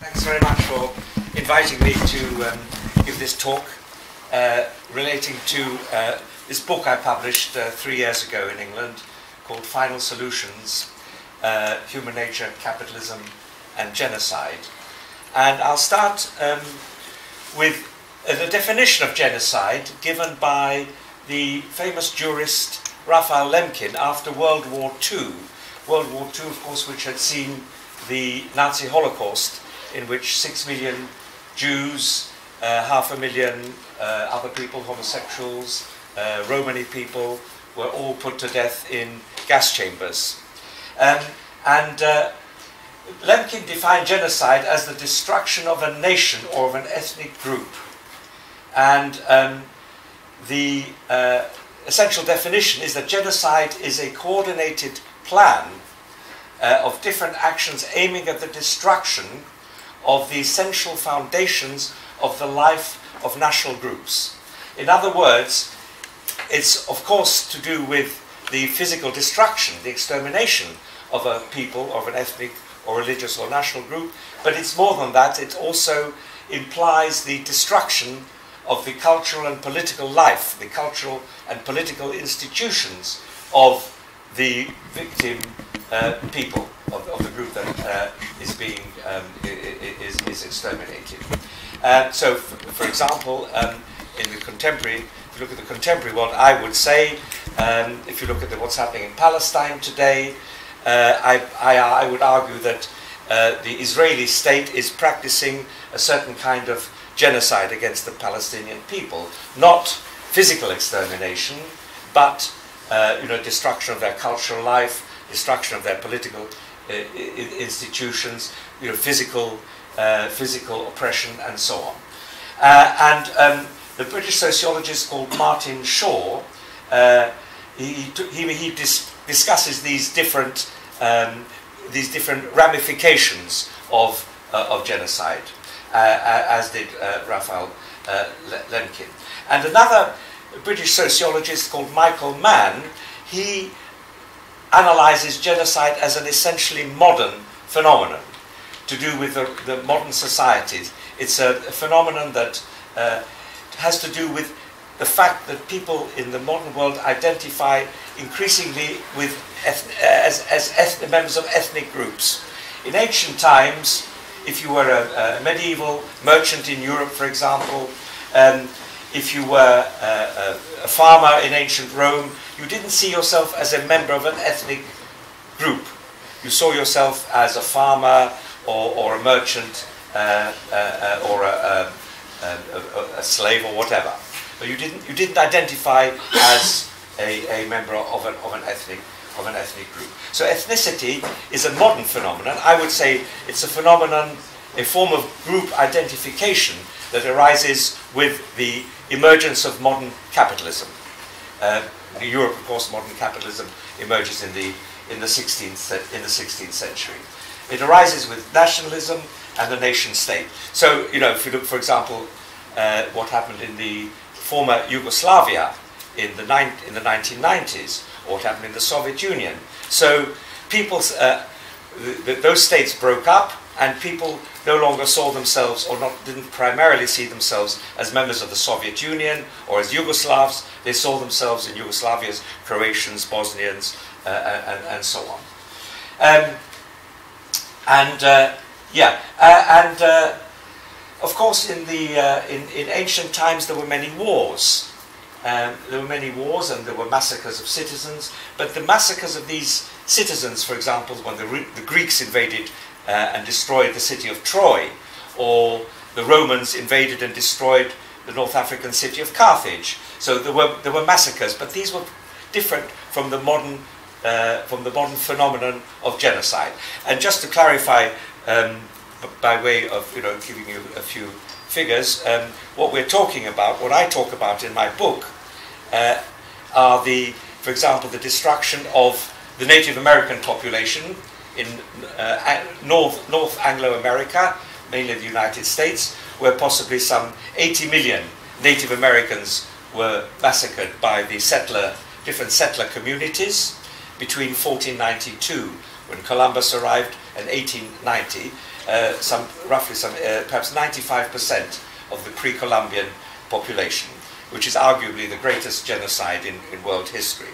Thanks very much for inviting me to um, give this talk uh, relating to uh, this book I published uh, three years ago in England called Final Solutions uh, Human Nature, Capitalism, and Genocide. And I'll start um, with uh, the definition of genocide given by the famous jurist Raphael Lemkin after World War II. World War II, of course, which had seen the Nazi Holocaust, in which six million Jews, uh, half a million uh, other people, homosexuals, uh, Romani people, were all put to death in gas chambers. Um, and uh, Lemkin defined genocide as the destruction of a nation or of an ethnic group. And um, the uh, essential definition is that genocide is a coordinated plan uh, of different actions aiming at the destruction of the essential foundations of the life of national groups. In other words, it's of course to do with the physical destruction, the extermination of a people, of an ethnic or religious or national group, but it's more than that, it also implies the destruction of the cultural and political life, the cultural and political institutions of the victim uh, people of, of, the group that uh, is being um, is, is exterminated. Uh, so, for example, um, in the contemporary, if you look at the contemporary world, I would say, um, if you look at the, what's happening in Palestine today, uh, I, I, I, would argue that uh, the Israeli state is practicing a certain kind of genocide against the Palestinian people, not physical extermination, but uh, you know, destruction of their cultural life, destruction of their political uh, institutions, you know, physical, uh, physical oppression, and so on. Uh, and um, the British sociologist called Martin Shaw, he, he, he dis discusses these different, um, these different ramifications of, of genocide, as did Raphael Lemkin. And another British sociologist called Michael Mann, he analyzes genocide as an essentially modern phenomenon to do with the, the modern societies. It's a, a phenomenon that uh, has to do with the fact that people in the modern world identify increasingly with as, as members of ethnic groups. In ancient times, if you were a, a medieval merchant in Europe, for example, um, if you were a, a, a, farmer in ancient Rome, you didn't see yourself as a member of an ethnic group. You saw yourself as a farmer or, or a merchant uh, uh, uh or a, a, slave or whatever. But you didn't, you didn't identify as a, a member of an, of, an ethnic, of an ethnic group. So ethnicity is a modern phenomenon. I would say it's a phenomenon, a form of group identification that arises with the emergence of modern capitalism. Uh, Europe, of course, modern capitalism emerges in the, in, the 16th, in the 16th century. It arises with nationalism and the nation state. So, you know, if you look, for example, uh, what happened in the former Yugoslavia in the, in the 1990s, or what happened in the Soviet Union. So, people, uh, those states broke up, and people no longer saw themselves or not, didn't primarily see themselves as members of the Soviet Union or as Yugoslavs. They saw themselves in Yugoslavia as Croatians, Bosnians, uh, and, and, so on. Um, and uh, yeah, uh, and uh, of course, in the uh, in, in ancient times there were many wars. Um, there were many wars and there were massacres of citizens. But the massacres of these citizens, for example, when the, the Greeks invaded uh, and destroyed the city of Troy, or the Romans invaded and destroyed the North African city of Carthage. So there were, there were massacres, but these were different from the modern, uh, from the modern phenomenon of genocide. And just to clarify, um, by way of you know, giving you a few figures, um, what we're talking about, what I talk about in my book, uh, are the, for example, the destruction of the Native American population in uh, North, North Anglo-America, mainly the United States, where possibly some 80 million Native Americans were massacred by the settler, different settler communities between 1492, when Columbus arrived, and 1890. uh, some, roughly some, uh, perhaps 95% of the pre-Columbian population, which is arguably the greatest genocide in, in world history.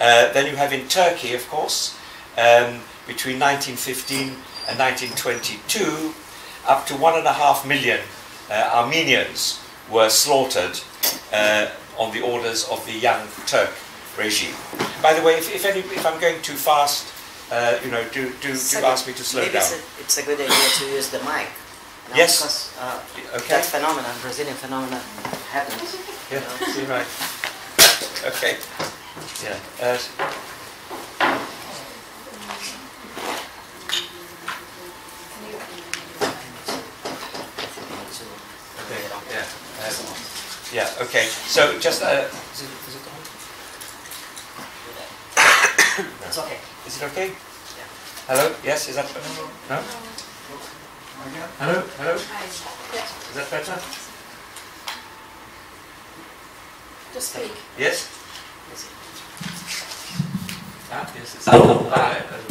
Uh, then you have in Turkey, of course, um, between 1915 and 1922, up to one and a half million uh, Armenians were slaughtered uh, on the orders of the Young Turk regime. By the way, if, if, any, if I'm going too fast, uh, you know, do, do, do ask me to slow maybe down. It's a, it's a good idea to use the mic. Now, Yes. Because uh, Okay. that phenomenon, Brazilian phenomenon, happens. Yeah, you know. right. Okay. Yeah. Uh, okay. Yeah. Uh, yeah. Okay. So just. Uh, is it, is it on? It's okay. Is it okay? Yeah. Hello? Yes? Is that No? Hello? Hello? Is that better? Just speak. Yes? Ah, yes. It's Hello. Ah, yeah, that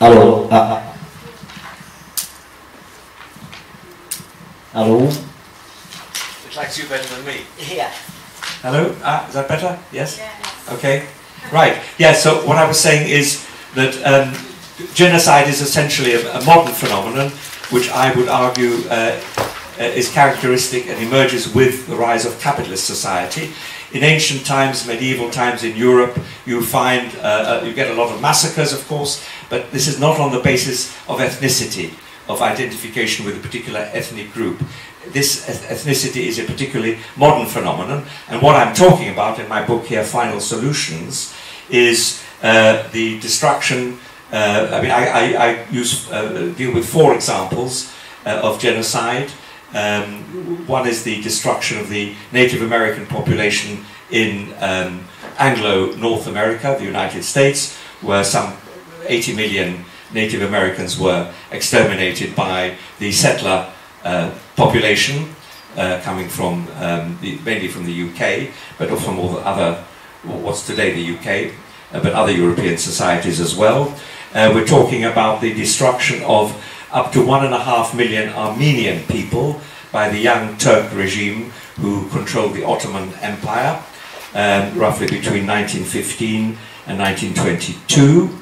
Alô, alô. Alô, ah, ah. Alô, It likes you better than me. Yeah. Hello? Ah, is that better? Yes? Okay. Right. Yeah, so what I was saying is that um, genocide is essentially a, a modern phenomenon, which I would argue uh, uh, is characteristic and emerges with the rise of capitalist society. In ancient times, medieval times in Europe, you find, uh, uh, you get a lot of massacres, of course, but this is not on the basis of ethnicity, of identification with a particular ethnic group. This ethnicity is a particularly modern phenomenon, and what I'm talking about in my book here, Final Solutions, is uh, the destruction. Uh, I mean, I, I, I use uh, deal with four examples uh, of genocide. Um, one is the destruction of the Native American population in um, Anglo North America, the United States, where some 80 million Native Americans were exterminated by the settler uh, population uh, coming from um, the, mainly from the UK, but also from all the other what's today the UK, uh, but other European societies as well. Uh, we're talking about the destruction of up to one and a half million Armenian people by the Young Turk regime who controlled the Ottoman Empire, um, roughly between 1915 and 1922.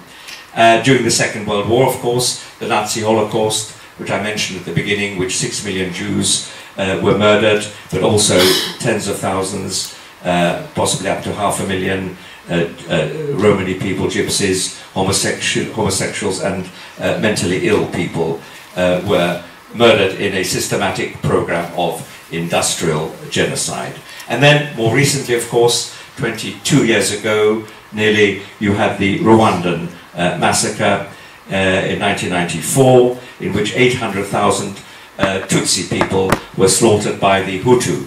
Uh, during the Second World War, of course, the Nazi Holocaust, which I mentioned at the beginning, which six million Jews uh, were murdered, but also tens of thousands, uh, possibly up to half a million uh, uh, Romani people, gypsies, homosexual, homosexuals, and uh, mentally ill people were murdered in a systematic program of industrial genocide. And then, more recently, of course, 22 years ago, nearly, you had the Rwandan uh, massacre uh, in 1994, in which 800,000 uh, Tutsi people were slaughtered by the Hutu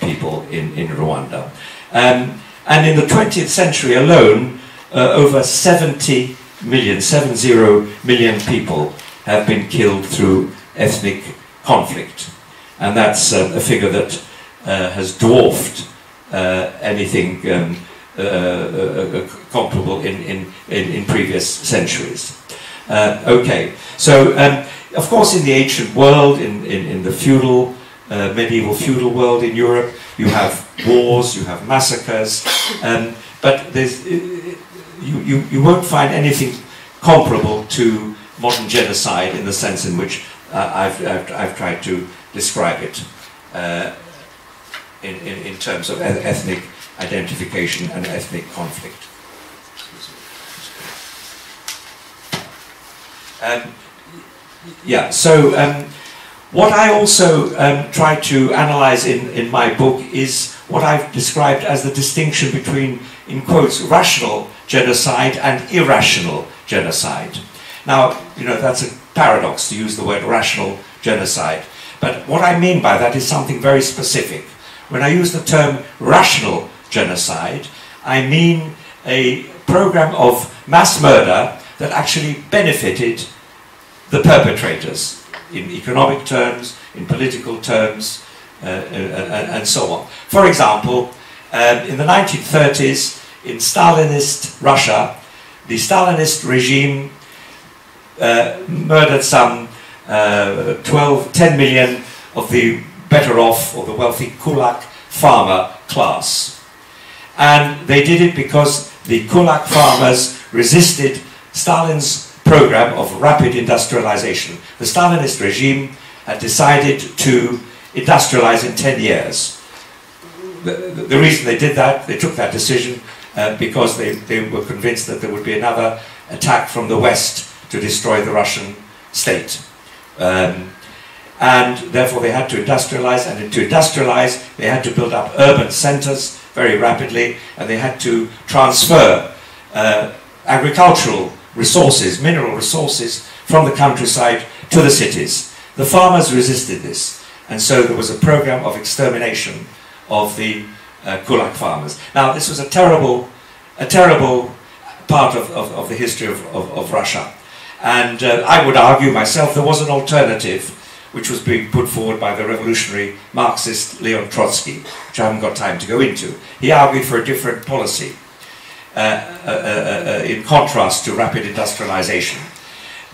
people in, in Rwanda. Um, and in the 20th century alone, uh, over 70 million, 70 million people have been killed through ethnic conflict. And that's uh, a figure that uh, has dwarfed uh, anything um, uh, uh, comparable in, in, in, in previous centuries. Okay, so um, of course in the ancient world, in, in, in the feudal, medieval feudal world in Europe, you have wars, you have massacres, um, but uh, you, you, you won't find anything comparable to modern genocide in the sense in which uh, I've, I've, I've tried to describe it uh, in, in, in terms of eth- ethnic identification and ethnic conflict. Um, yeah, so um, what I also um, try to analyze in, in my book is what I've described as the distinction between, in quotes, rational genocide and irrational genocide. Now, you know, that's a paradox to use the word rational genocide. But what I mean by that is something very specific. When I use the term rational genocide, I mean a program of mass murder that actually benefited the perpetrators in economic terms, in political terms, and, and, so on. For example, um, in the 1930s, in Stalinist Russia, the Stalinist regime uh, murdered some uh, 12, 10 million of the better off or the wealthy kulak farmer class. And they did it because the kulak farmers resisted Stalin's program of rapid industrialization. The Stalinist regime had decided to industrialize in 10 years. The, the, the reason they did that, they took that decision uh, because they, they were convinced that there would be another attack from the West to destroy the Russian state. Um, and therefore they had to industrialize, and to industrialize, they had to build up urban centers very rapidly, and they had to transfer uh, agricultural resources, mineral resources, from the countryside to the cities. The farmers resisted this, and so there was a program of extermination of the uh, Kulak farmers. Now, this was a terrible, a terrible part of, of, of the history of, of, of Russia. And uh, I would argue myself there was an alternative which was being put forward by the revolutionary Marxist Leon Trotsky, which I haven't got time to go into. He argued for a different policy uh, uh, uh, uh in contrast to rapid industrialization.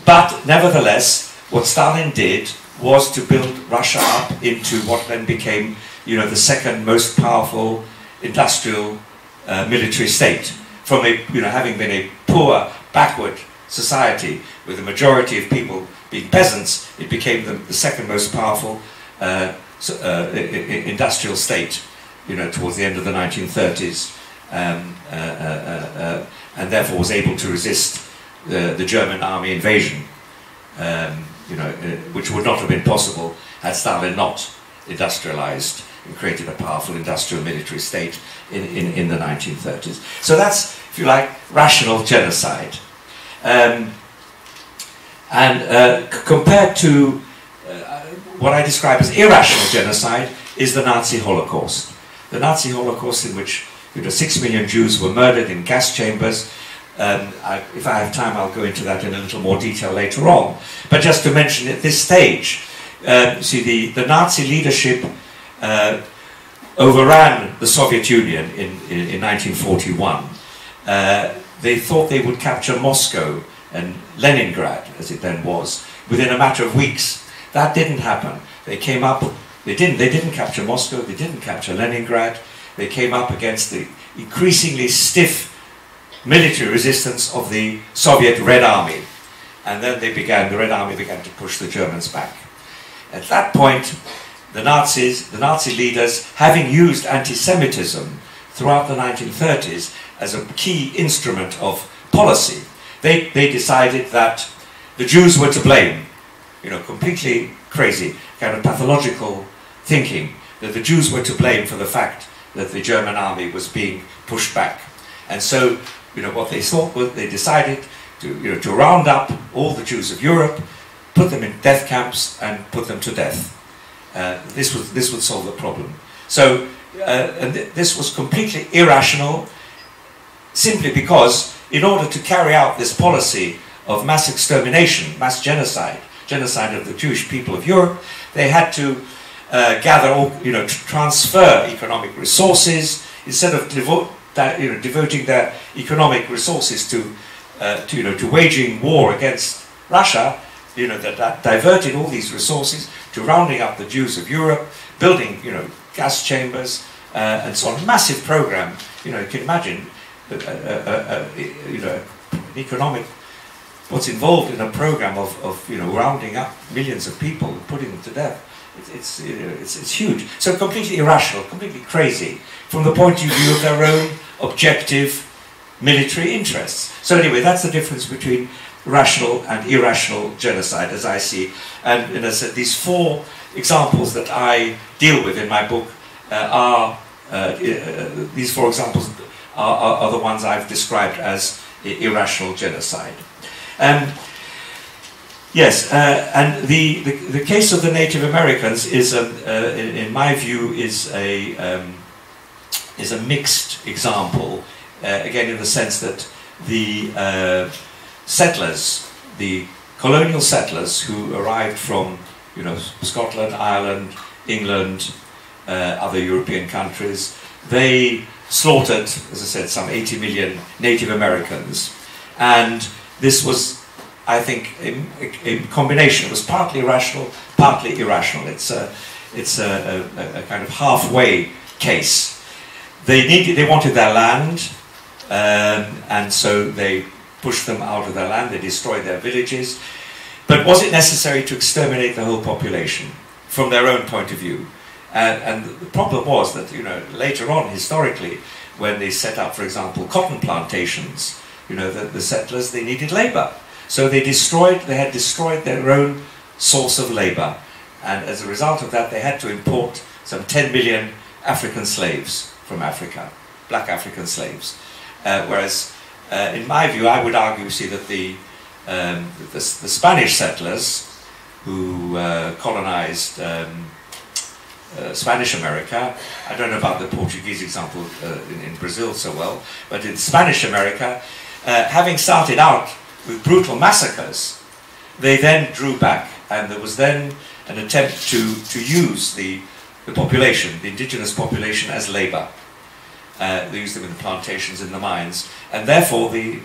But nevertheless, what Stalin did was to build Russia up into what then became you know, the second most powerful industrial uh, military state. From a, you know, having been a poor, backward society with a majority of people being peasants, it became the, the second most powerful uh, uh, industrial state, you know, towards the end of the 1930s, um, uh, uh, uh, and therefore was able to resist the, the German army invasion, um, you know, which would not have been possible had Stalin not industrialized and created a powerful industrial military state in, in, in the 1930s. So that's, if you like, rational genocide. Um, and uh, compared to uh, what I describe as irrational genocide is the Nazi Holocaust. The Nazi Holocaust in which you know, six million Jews were murdered in gas chambers. Um, I, if I have time, I'll go into that in a little more detail later on. But just to mention at this stage, uh, see the, the Nazi leadership uh, overran the Soviet Union in, in, in 1941. Uh, they thought they would capture Moscow and Leningrad, as it then was, within a matter of weeks. That didn't happen. They came up, they didn't, they didn't capture Moscow, they didn't capture Leningrad, they came up against the increasingly stiff military resistance of the Soviet Red Army. And then they began, the Red Army began to push the Germans back. At that point, the Nazis, the Nazi leaders, having used anti-Semitism throughout the 1930s as a key instrument of policy, they, they decided that the Jews were to blame. You know, completely crazy, kind of pathological thinking, that the Jews were to blame for the fact that the German army was being pushed back. And so, you know, what they thought was they decided to, you know, to round up all the Jews of Europe, put them in death camps and put them to death. Uh, this, would, this would solve the problem. So, uh, and th this was completely irrational, simply because in order to carry out this policy of mass extermination, mass genocide, genocide of the Jewish people of Europe, they had to uh, gather, all, you know, transfer economic resources instead of devote that, you know, devoting their economic resources to, uh, to, you know, to waging war against Russia you know, that, that diverted all these resources to rounding up the Jews of Europe, building, you know, gas chambers, uh, and so on. Massive program. You know, you can imagine, uh, uh, uh, you know, an economic, what's involved in a program of, of, you know, rounding up millions of people and putting them to death. it's, you know, it's, it's huge. So completely irrational, completely crazy, from the point of view of their own objective military interests. So anyway, that's the difference between rational and irrational genocide, as I see. And, as I said, these four examples that I deal with in my book uh, are, uh, uh, these four examples are, are, are, the ones I've described as irrational genocide. Um, yes, uh, and the, the, the, case of the Native Americans is, um, uh, in, in, my view, is a, um, is a mixed example, uh, again in the sense that the settlers, the colonial settlers who arrived from you know, Scotland, Ireland, England, uh, other European countries. They slaughtered, as I said, some 80 million Native Americans. And this was, I think, a, a combination. It was partly rational, partly irrational. It's a, it's a, a, a kind of halfway case. They needed, they wanted their land, um, and so they pushed them out of their land. They destroyed their villages. But was it necessary to exterminate the whole population from their own point of view? And, and the problem was that, you know, later on, historically, when they set up, for example, cotton plantations, you know, the, the settlers, they needed labor. So they destroyed, they had destroyed their own source of labor. And as a result of that, they had to import some 10 million African slaves from Africa, black African slaves. Uh, whereas, uh, in my view, I would argue, see, that the um, the, the, Spanish settlers who uh, colonized um, uh, Spanish America, I don't know about the Portuguese example uh, in, in, Brazil so well, but in Spanish America, uh, having started out with brutal massacres, they then drew back, and there was then an attempt to, to use the, the population, the indigenous population, as labor. Uh, they used them in the plantations, in the mines, and therefore the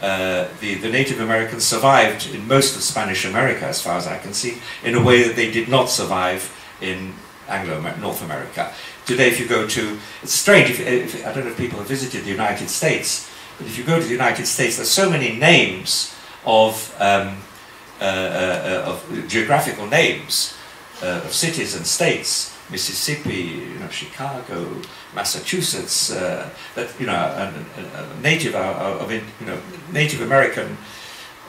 uh, the, the Native Americans survived in most of Spanish America, as far as I can see, in a way that they did not survive in Anglo North America. Today, if you go to, it's strange, if, if, I don't know if people have visited the United States, but if you go to the United States, there's so many names of, um, uh, uh, of geographical names uh, of cities and states Mississippi, you know, Chicago, Massachusetts, uh, that you know, a, a native uh, of you know Native American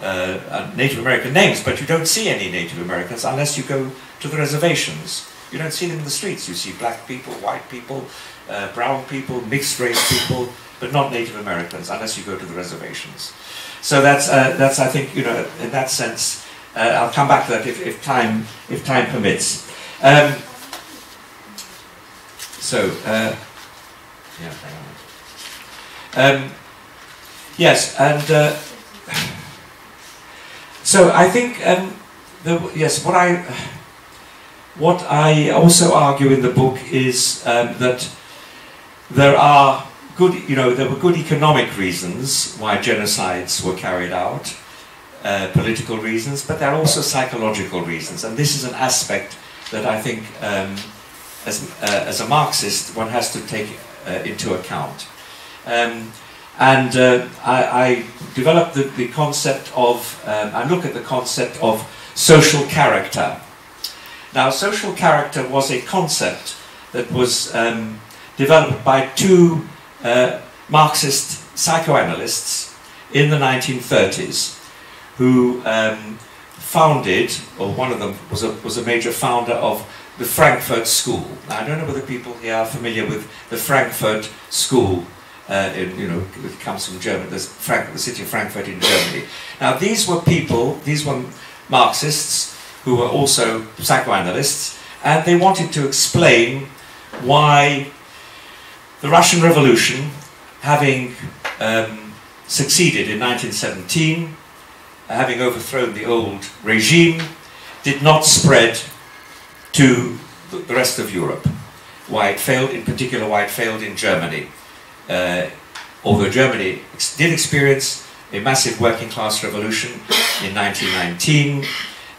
uh, Native American names, but you don't see any Native Americans unless you go to the reservations. You don't see them in the streets. You see black people, white people, uh, brown people, mixed race people, but not Native Americans unless you go to the reservations. So that's uh, that's I think you know in that sense. Uh, I'll come back to that if, if time if time permits. Um, so, uh, yeah, um, yes, and uh, so I think um, the, yes, what I what I also argue in the book is um, that there are good, you know, there were good economic reasons why genocides were carried out, uh, political reasons, but there are also psychological reasons, and this is an aspect that I think um, as, uh, as a Marxist, one has to take uh, into account. Um, and uh, I, I, developed the, the concept of, um, I look at the concept of social character. Now, social character was a concept that was um, developed by two uh, Marxist psychoanalysts in the 1930s who um, founded, or one of them was a, was a major founder of the Frankfurt School. Now, I don't know whether people here are familiar with the Frankfurt School. Uh, in, you know, it comes from Germany, the, Frank, the city of Frankfurt in Germany. Now, these were people, these were Marxists who were also psychoanalysts, and they wanted to explain why the Russian Revolution, having um, succeeded in 1917, having overthrown the old regime, did not spread to the rest of Europe. Why it failed, in particular, why it failed in Germany. Uh, although Germany ex did experience a massive working class revolution in 1919,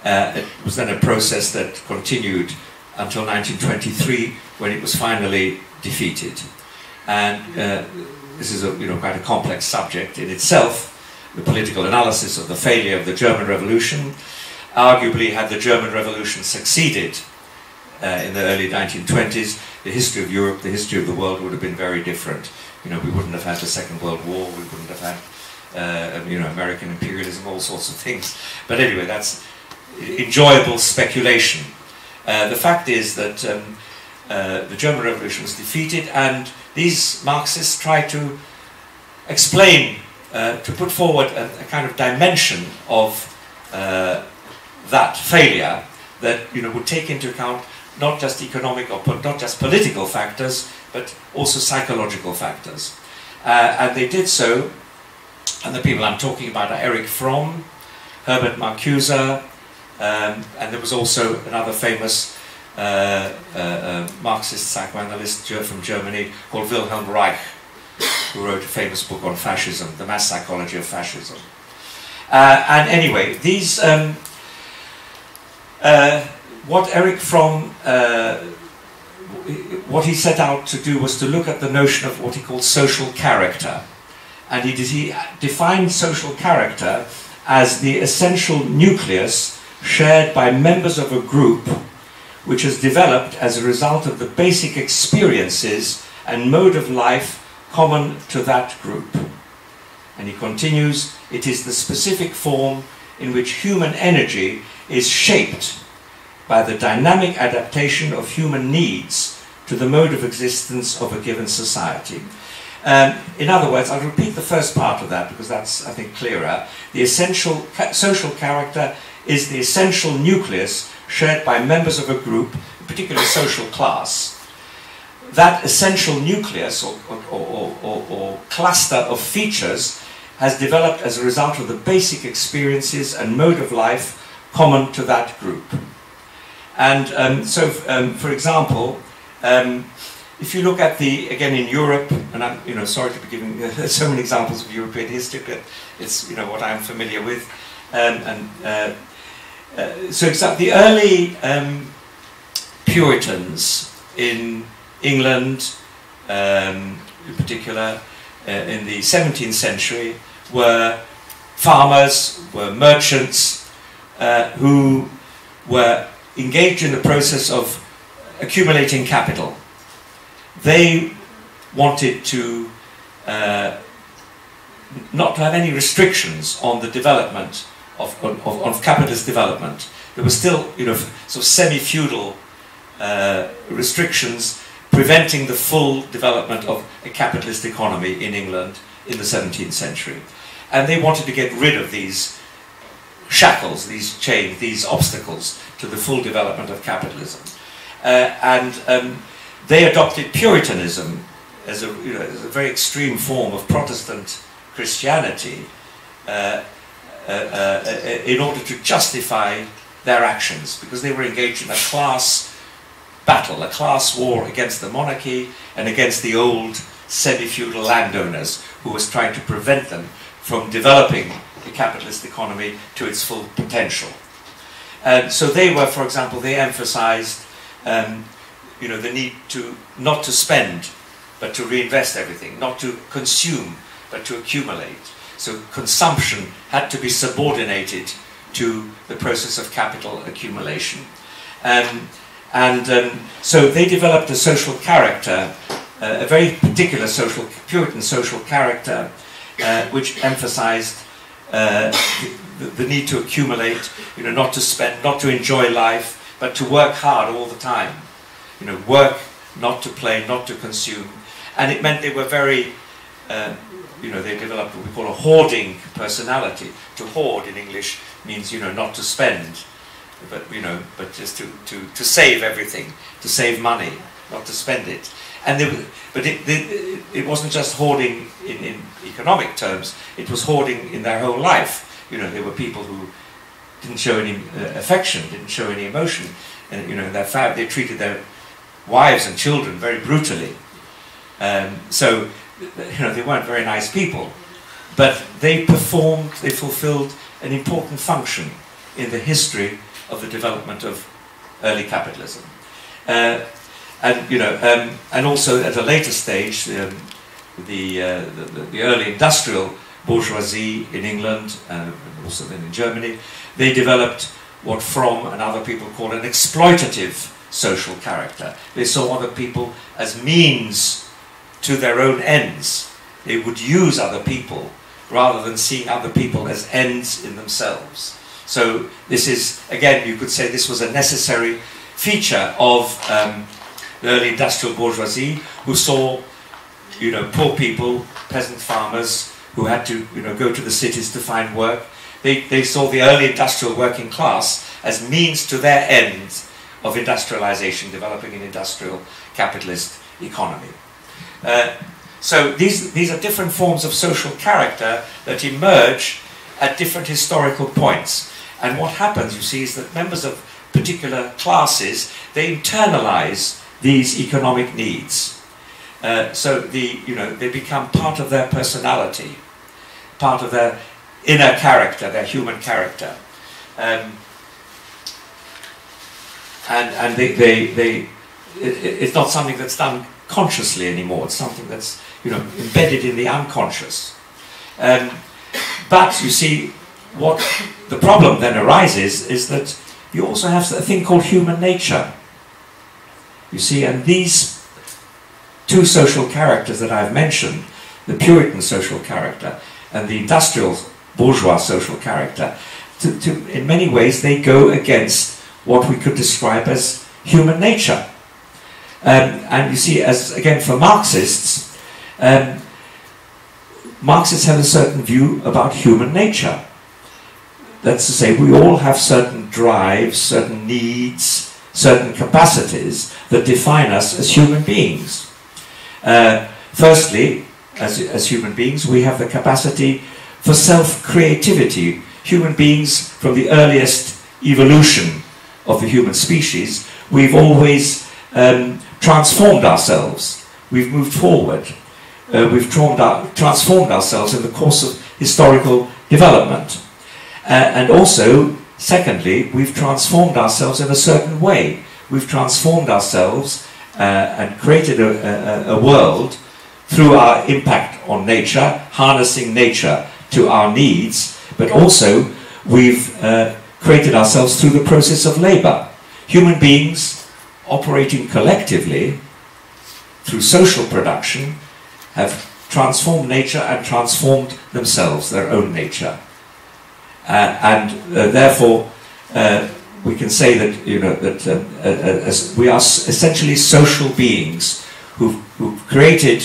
uh, it was then a process that continued until 1923 when it was finally defeated. And uh, this is a, you know, quite a complex subject in itself, the political analysis of the failure of the German Revolution. Arguably, had the German Revolution succeeded, uh, in the early 1920s, the history of Europe, the history of the world would have been very different. You know, we wouldn't have had the Second World War, we wouldn't have had, uh, you know, American imperialism, all sorts of things. But anyway, that's enjoyable speculation. Uh, the fact is that um, uh, the German Revolution was defeated, and these Marxists tried to explain, uh, to put forward a, a, kind of dimension of uh, that failure that you know would take into account not just economic or not just political factors, but also psychological factors. Uh, and they did so, and the people I'm talking about are Erich Fromm, Herbert Marcuse, Um, and there was also another famous uh, uh, uh, Marxist psychoanalyst from Germany called Wilhelm Reich, who wrote a famous book on fascism, The Mass Psychology of Fascism. Uh, and anyway, these, um, uh, what Erich Fromm, uh, what he set out to do was to look at the notion of what he called social character. And he, he defined social character as the essential nucleus shared by members of a group which has developed as a result of the basic experiences and mode of life common to that group. And he continues, it is the specific form in which human energy is shaped by the dynamic adaptation of human needs to the mode of existence of a given society. Um, in other words, I'll repeat the first part of that because that's, I think, clearer. The essential ca social character is the essential nucleus shared by members of a group, a particular social class. That essential nucleus or, or, or, or, cluster of features has developed as a result of the basic experiences and mode of life common to that group. And um, so, um, for example, um, if you look at the, again in Europe, and I'm you know, sorry to be giving uh, so many examples of European history, but it's you know, what I'm familiar with. Um, and uh, uh, so exactly the early um, Puritans in England, um, in particular uh, in the 17th century, were farmers, were merchants uh, who were engaged in the process of accumulating capital. They wanted to uh, not to have any restrictions on the development of, of, of capitalist development. There were still, you know, sort of semi-feudal uh, restrictions preventing the full development of a capitalist economy in England in the 17th century. And they wanted to get rid of these shackles, these chains, these obstacles to the full development of capitalism. Uh, and um, they adopted Puritanism as a, you know, as a very extreme form of Protestant Christianity uh, uh, uh, in order to justify their actions because they were engaged in a class battle, a class war against the monarchy and against the old semi-feudal landowners who was trying to prevent them from developing the capitalist economy to its full potential. And so they were, for example, they emphasized um, you know, the need to not to spend, but to reinvest everything, not to consume, but to accumulate. So consumption had to be subordinated to the process of capital accumulation. Um, and um, so they developed a social character, uh, a very particular social, Puritan social character, uh, which emphasized uh, the, the, need to accumulate, you know, not to spend, not to enjoy life, but to work hard all the time. You know, work, not to play, not to consume. And it meant they were very uh, you know, they developed what we call a hoarding personality. To hoard in English means, you know, not to spend, but, you know, but just to, to, to save everything, to save money, not to spend it. And they, but it, they, it wasn't just hoarding in, in economic terms, it was hoarding in their whole life. You know, there were people who didn't show any uh, affection, didn't show any emotion, and, you know, their they treated their wives and children very brutally. Um, so you know, they weren't very nice people, but they performed, they fulfilled an important function in the history of the development of early capitalism. Uh, and, you know, um, and also at a later stage, um, the, uh, the, the, early industrial bourgeoisie in England, and also then in Germany, they developed what Fromm and other people call an exploitative social character. They saw other people as means to their own ends. They would use other people rather than seeing other people as ends in themselves. So this is, again, you could say this was a necessary feature of um, early industrial bourgeoisie who saw, you know, poor people, peasant farmers who had to, you know, go to the cities to find work. They, they saw the early industrial working class as means to their ends of industrialization, developing an industrial capitalist economy. Uh, so these, these are different forms of social character that emerge at different historical points. And what happens, you see, is that members of particular classes, they internalize these economic needs. Uh, so the, you know, they become part of their personality, part of their inner character, their human character. Um, and and they, they, they it, it's not something that's done consciously anymore. It's something that's you know embedded in the unconscious. Um, but you see, what the problem then arises is that you also have a thing called human nature. You see, and these two social characters that I've mentioned, the Puritan social character and the industrial bourgeois social character, to, to, in many ways they go against what we could describe as human nature. Um, and you see, as again for Marxists, um, Marxists have a certain view about human nature. That's to say, we all have certain drives, certain needs, certain capacities that define us as human beings. Uh, firstly, as, as human beings, we have the capacity for self creativity. Human beings, from the earliest evolution of the human species, we've always um, transformed ourselves. We've moved forward. Uh, we've transformed ourselves in the course of historical development. Uh, and also, secondly, we've transformed ourselves in a certain way. We've transformed ourselves uh, and created a, a, a world through our impact on nature, harnessing nature to our needs, but also we've uh, created ourselves through the process of labor. Human beings operating collectively through social production have transformed nature and transformed themselves, their own nature. Uh, and uh, therefore, uh, we can say that you know that uh, uh, we are essentially social beings who've, who've created,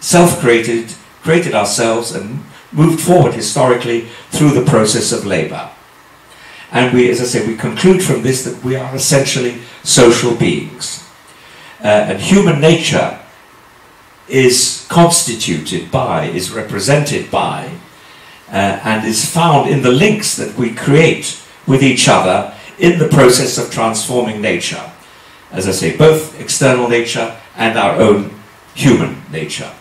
self-created, created ourselves, and moved forward historically through the process of labour. And we, as I say, we conclude from this that we are essentially social beings. Uh, and human nature is constituted by, is represented by, uh, and is found in the links that we create with each other in the process of transforming nature. As I say, both external nature and our own human nature.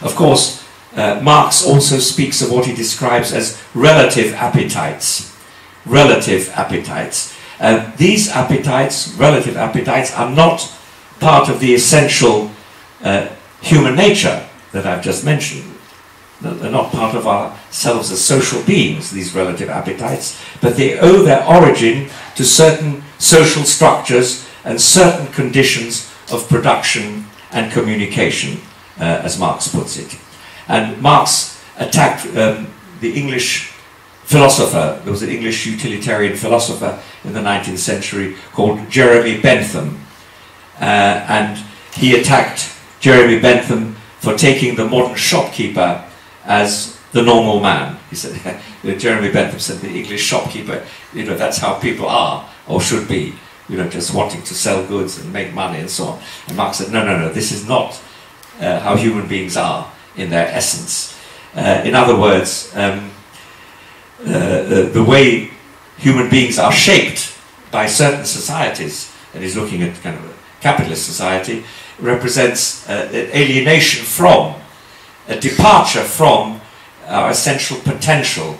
Of course, uh, Marx also speaks of what he describes as relative appetites. Relative appetites. Uh, these appetites, relative appetites, are not part of the essential uh, human nature that I've just mentioned. They're not part of ourselves as social beings, these relative appetites, but they owe their origin to certain social structures and certain conditions of production and communication, uh, as Marx puts it. And Marx attacked um, the English philosopher, there was an English utilitarian philosopher in the 19th century called Jeremy Bentham. Uh, and he attacked Jeremy Bentham for taking the modern shopkeeper as the normal man. He said, Jeremy Bentham said, the English shopkeeper, you know, that's how people are or should be, you know, just wanting to sell goods and make money and so on. And Marx said, no, no, no, this is not uh, how human beings are in their essence. Uh, in other words, um, uh, uh, the way human beings are shaped by certain societies, and he's looking at kind of a capitalist society, represents uh, alienation from, a departure from our essential potential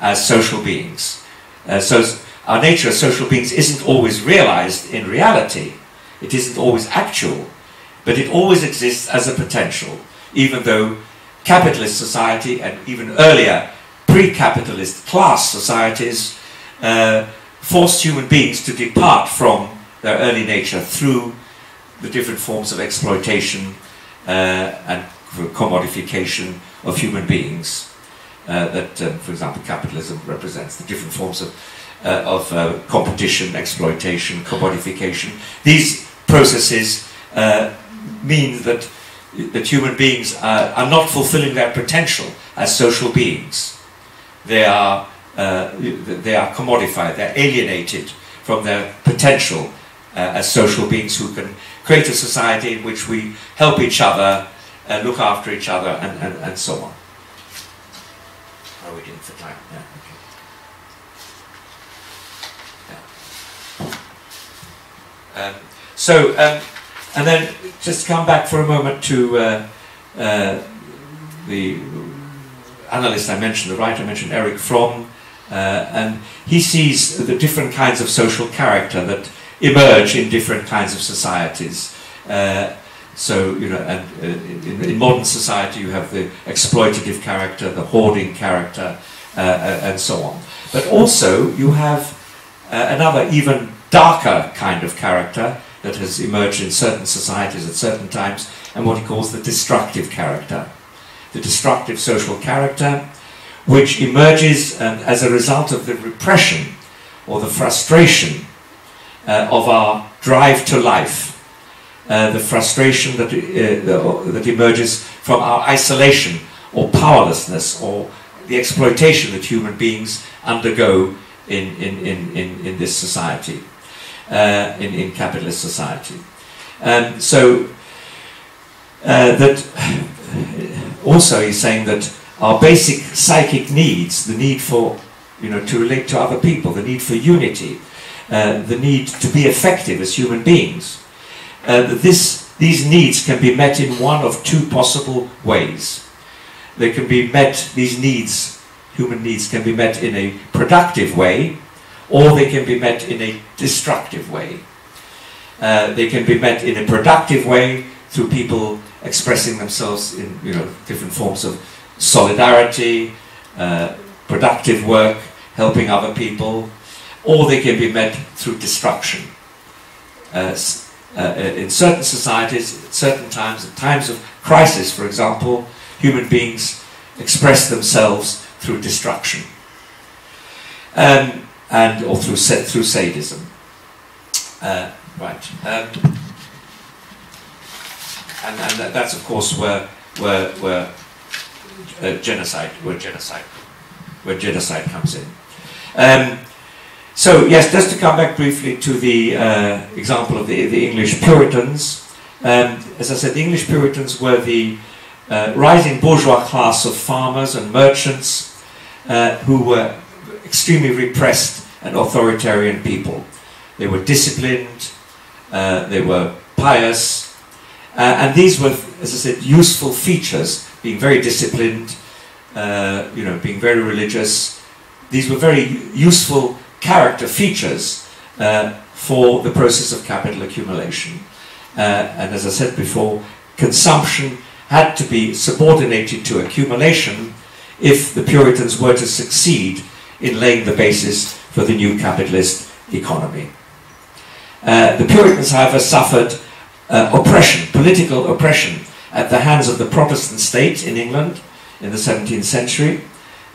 as social beings. Uh, so our nature as social beings isn't always realized in reality. It isn't always actual, but it always exists as a potential, even though capitalist society and even earlier pre-capitalist class societies uh, forced human beings to depart from their early nature through the different forms of exploitation uh, and commodification of human beings uh, that, um, for example, capitalism represents the different forms of, uh, of uh, competition, exploitation, commodification. These processes uh, mean that that human beings are, are not fulfilling their potential as social beings. They are, uh, they are commodified, they're alienated from their potential uh, as social beings who can create a society in which we help each other, uh, look after each other, and, and, and so on. Are we doing for time? Yeah, okay. Yeah. Um, so, um, and then just come back for a moment to uh, uh, the analyst I mentioned, the writer I mentioned, Erich Fromm, uh, and he sees the different kinds of social character that emerge in different kinds of societies. Uh, so, you know, and uh, in, in, modern society you have the exploitative character, the hoarding character, uh, uh, and so on. But also you have uh, another even darker kind of character that has emerged in certain societies at certain times, and what he calls the destructive character. The destructive social character, which emerges um, as a result of the repression or the frustration uh, of our drive to life, uh, the frustration that, uh, that emerges from our isolation or powerlessness or the exploitation that human beings undergo in, in, in, in, in this society, uh, in, in capitalist society. Um, so uh, that also he's saying that our basic psychic needs, the need for, you know, to relate to other people, the need for unity, uh, the need to be effective as human beings, uh, this, these needs can be met in one of two possible ways. They can be met, these needs, human needs, can be met in a productive way, or they can be met in a destructive way. Uh, they can be met in a productive way through people expressing themselves in you know different forms of solidarity, uh, productive work, helping other people, or they can be met through destruction. Uh, uh, in certain societies, at certain times, at times of crisis, for example, human beings express themselves through destruction, um, and or through through sadism. Uh, right, um, and, and that's of course where where where uh, genocide, where genocide, where genocide comes in. Um, so yes, just to come back briefly to the uh, example of the, the English Puritans. Um, as I said, the English Puritans were the uh, rising bourgeois class of farmers and merchants uh, who were extremely repressed and authoritarian people. They were disciplined, uh, they were pious, uh, and these were, as I said, useful features being very disciplined, uh, you know, being very religious. These were very useful character features uh, for the process of capital accumulation. Uh, and as I said before, consumption had to be subordinated to accumulation if the Puritans were to succeed in laying the basis for the new capitalist economy. Uh, the Puritans, however, suffered uh, oppression, political oppression, at the hands of the Protestant state in England in the 17th century.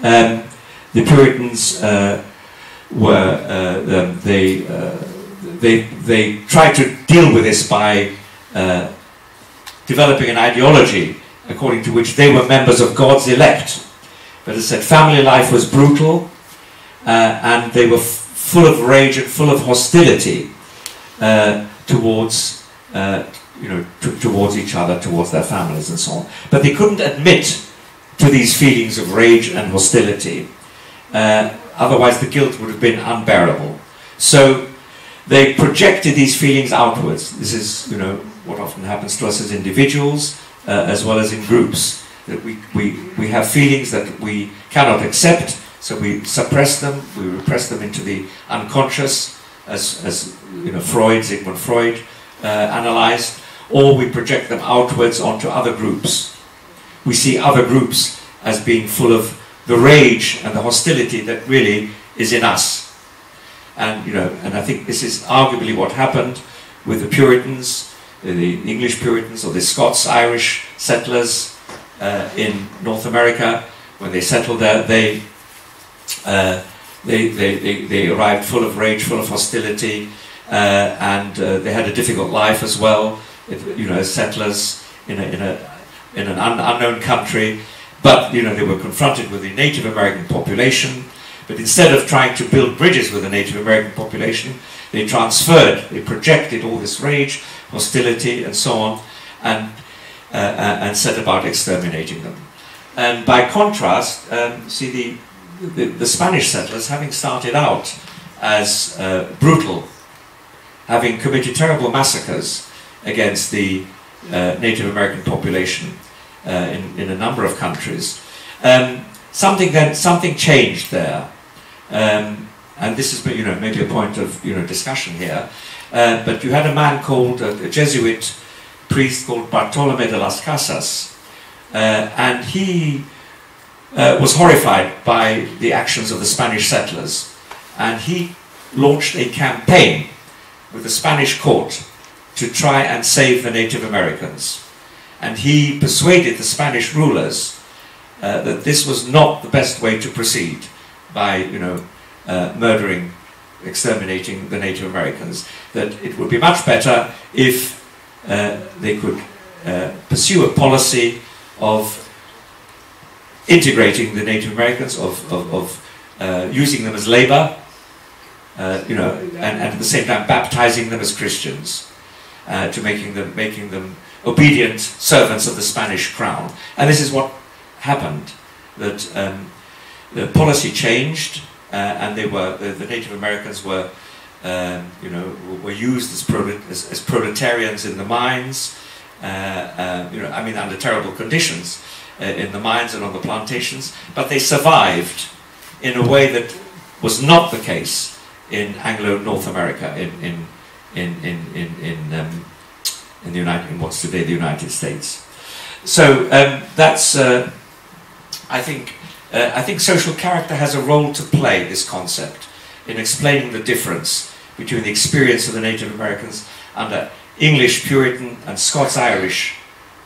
Um, the Puritans uh, were uh, um, they, uh, they they tried to deal with this by uh, developing an ideology according to which they were members of God's elect. But as I said, family life was brutal, and they were full of rage and full of hostility towards you know, towards each other, towards their families, and so on. But they couldn't admit to these feelings of rage and hostility. Otherwise, the guilt would have been unbearable. So they projected these feelings outwards. This is, you know, what often happens to us as individuals, uh, as well as in groups. That we, we, we have feelings that we cannot accept, so we suppress them, we repress them into the unconscious, as, as you know, Freud, Sigmund Freud, uh, analyzed or we project them outwards onto other groups. We see other groups as being full of the rage and the hostility that really is in us. And, you know, and I think this is arguably what happened with the Puritans, the English Puritans or the Scots-Irish settlers uh, in North America. When they settled there, they, uh, they, they, they, they, arrived full of rage, full of hostility, uh, and uh, they had a difficult life as well you know, settlers in a, in a in an un, unknown country, but you know they were confronted with the Native American population. But instead of trying to build bridges with the Native American population, they transferred, they projected all this rage, hostility, and so on, and uh, uh and set about exterminating them. And by contrast, um, see the, the, the Spanish settlers, having started out as uh, brutal having committed terrible massacres against the uh, Native American population in, in a number of countries. Um, something then something changed there, um, and this is you know maybe a point of you know discussion here. Uh, but you had a man called a, a Jesuit priest called Bartolome de las Casas, uh, and he uh, was horrified by the actions of the Spanish settlers, and he launched a campaign with the Spanish court to try and save the Native Americans. And he persuaded the Spanish rulers uh, that this was not the best way to proceed by, you know, uh, murdering, exterminating the Native Americans. That it would be much better if uh, they could uh, pursue a policy of integrating the Native Americans, of, of, of uh, using them as labor, uh, you know, and, and, at the same time baptizing them as Christians, to making them making them obedient servants of the Spanish crown. And this is what happened. That um, the policy changed, uh, and they were the, the, Native Americans were, um, you know, were used as, as, as proletarians in the mines. Uh, uh, you know, I mean, under terrible conditions in the mines and on the plantations, but they survived in a way that was not the case in Anglo North America, in in in in in, in, um, in the United in what's today the United States. So um, that's uh, I think uh, I think social character has a role to play this concept in explaining the difference between the experience of the Native Americans under English Puritan and Scots Irish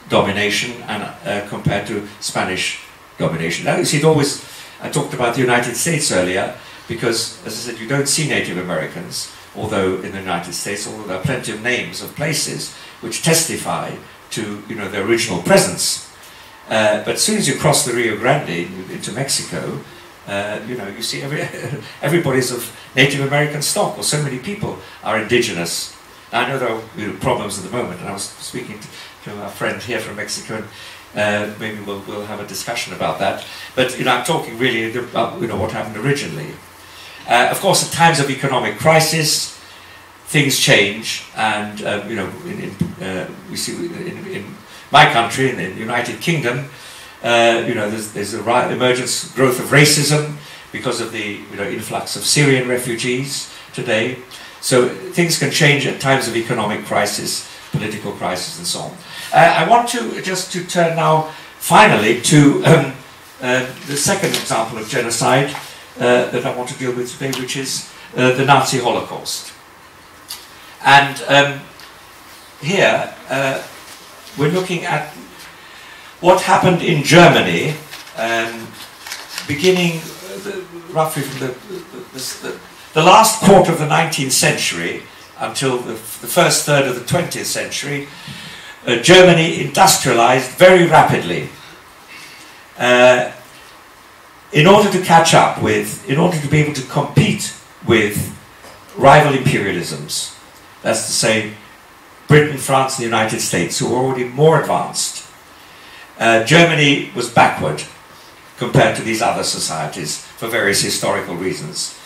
domination and uh, compared to Spanish domination. Now, you see, it always, I talked about the United States earlier, because, as I said, you don't see Native Americans, although in the United States, although there are plenty of names of places which testify to, you know, their original presence. Uh, but as soon as you cross the Rio Grande into Mexico, uh, you know, you see every, everybody's of Native American stock, or so many people are indigenous. I know there are you know, problems at the moment, and I was speaking to, to our friend here from Mexico, and uh, maybe we'll, we'll have a discussion about that. But you know, I'm talking really about you know what happened originally. Uh, of course, at times of economic crisis, things change, and um, you know, in, in, uh, we see in, in, my country, in the United Kingdom, uh, you know, there's, there's a emergence, growth of racism because of the you know influx of Syrian refugees today. So things can change at times of economic crisis, political crisis, and so on. Uh, I want to just to turn now, finally, to um, uh, the second example of genocide uh, that I want to deal with today, which is the Nazi Holocaust. And um, here uh, we're looking at what happened in Germany, um, beginning uh, the, roughly from the, the, the, the last quarter of the 19th century until the, first third of the 20th century, uh, Germany industrialized very rapidly. Uh, in order to catch up with, in order to be able to compete with rival imperialisms, that's to say, Britain, France, and the United States, who were already more advanced, uh, Germany was backward compared to these other societies for various historical reasons.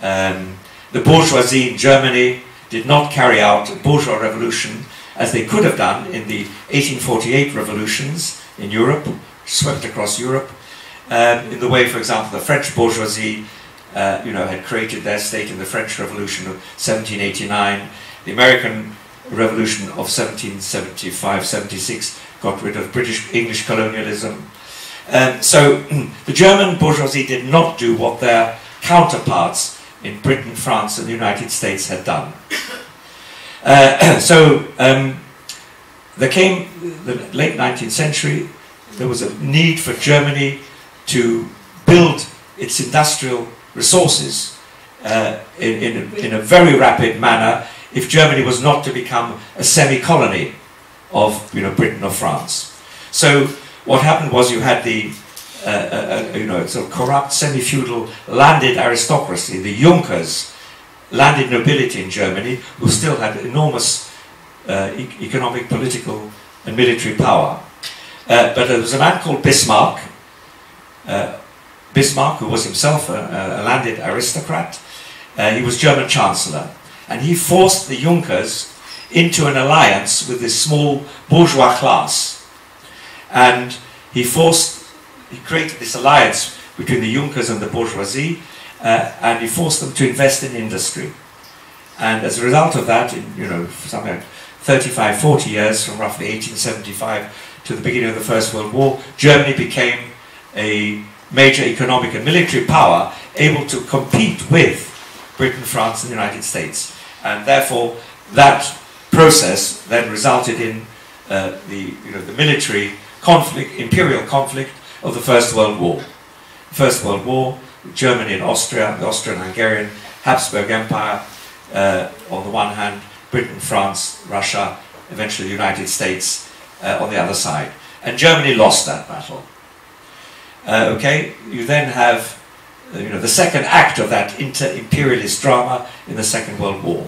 Um, the bourgeoisie in Germany did not carry out a bourgeois revolution as they could have done in the 1848 revolutions in Europe, swept across Europe, um, in the way, for example, the French bourgeoisie uh, you know, had created their state in the French Revolution of 1789. The American Revolution of 1775-76 got rid of British English colonialism. Um, so the German bourgeoisie did not do what their counterparts in Britain, France, and the United States had done. Uh, so um, there came the late 19th century, there was a need for Germany to build its industrial resources uh, in, in, a, in, a, very rapid manner if Germany was not to become a semi-colony of you know, Britain or France. So what happened was you had the uh, uh, uh you know, sort of corrupt, semi-feudal landed aristocracy, the Junkers, landed nobility in Germany, who still had enormous uh, e economic, political, and military power. Uh, but there was a man called Bismarck, uh, Bismarck, who was himself a, a landed aristocrat. He was German Chancellor. And he forced the Junkers into an alliance with this small bourgeois class. And he forced, he created this alliance between the Junkers and the bourgeoisie, uh, and he forced them to invest in industry. And as a result of that, in you know something like 35, 40 years from roughly 1875 to the beginning of the First World War, Germany became a major economic and military power able to compete with Britain, France, and the United States. And therefore, that process then resulted in uh, the, you know, the military conflict, imperial conflict of the First World War. First World War, Germany and Austria, the Austrian-Hungarian Habsburg Empire uh, on the one hand, Britain, France, Russia, eventually the United States uh, on the other side. And Germany lost that battle. Uh, okay, you then have you know, the second act of that inter-imperialist drama in the Second World War.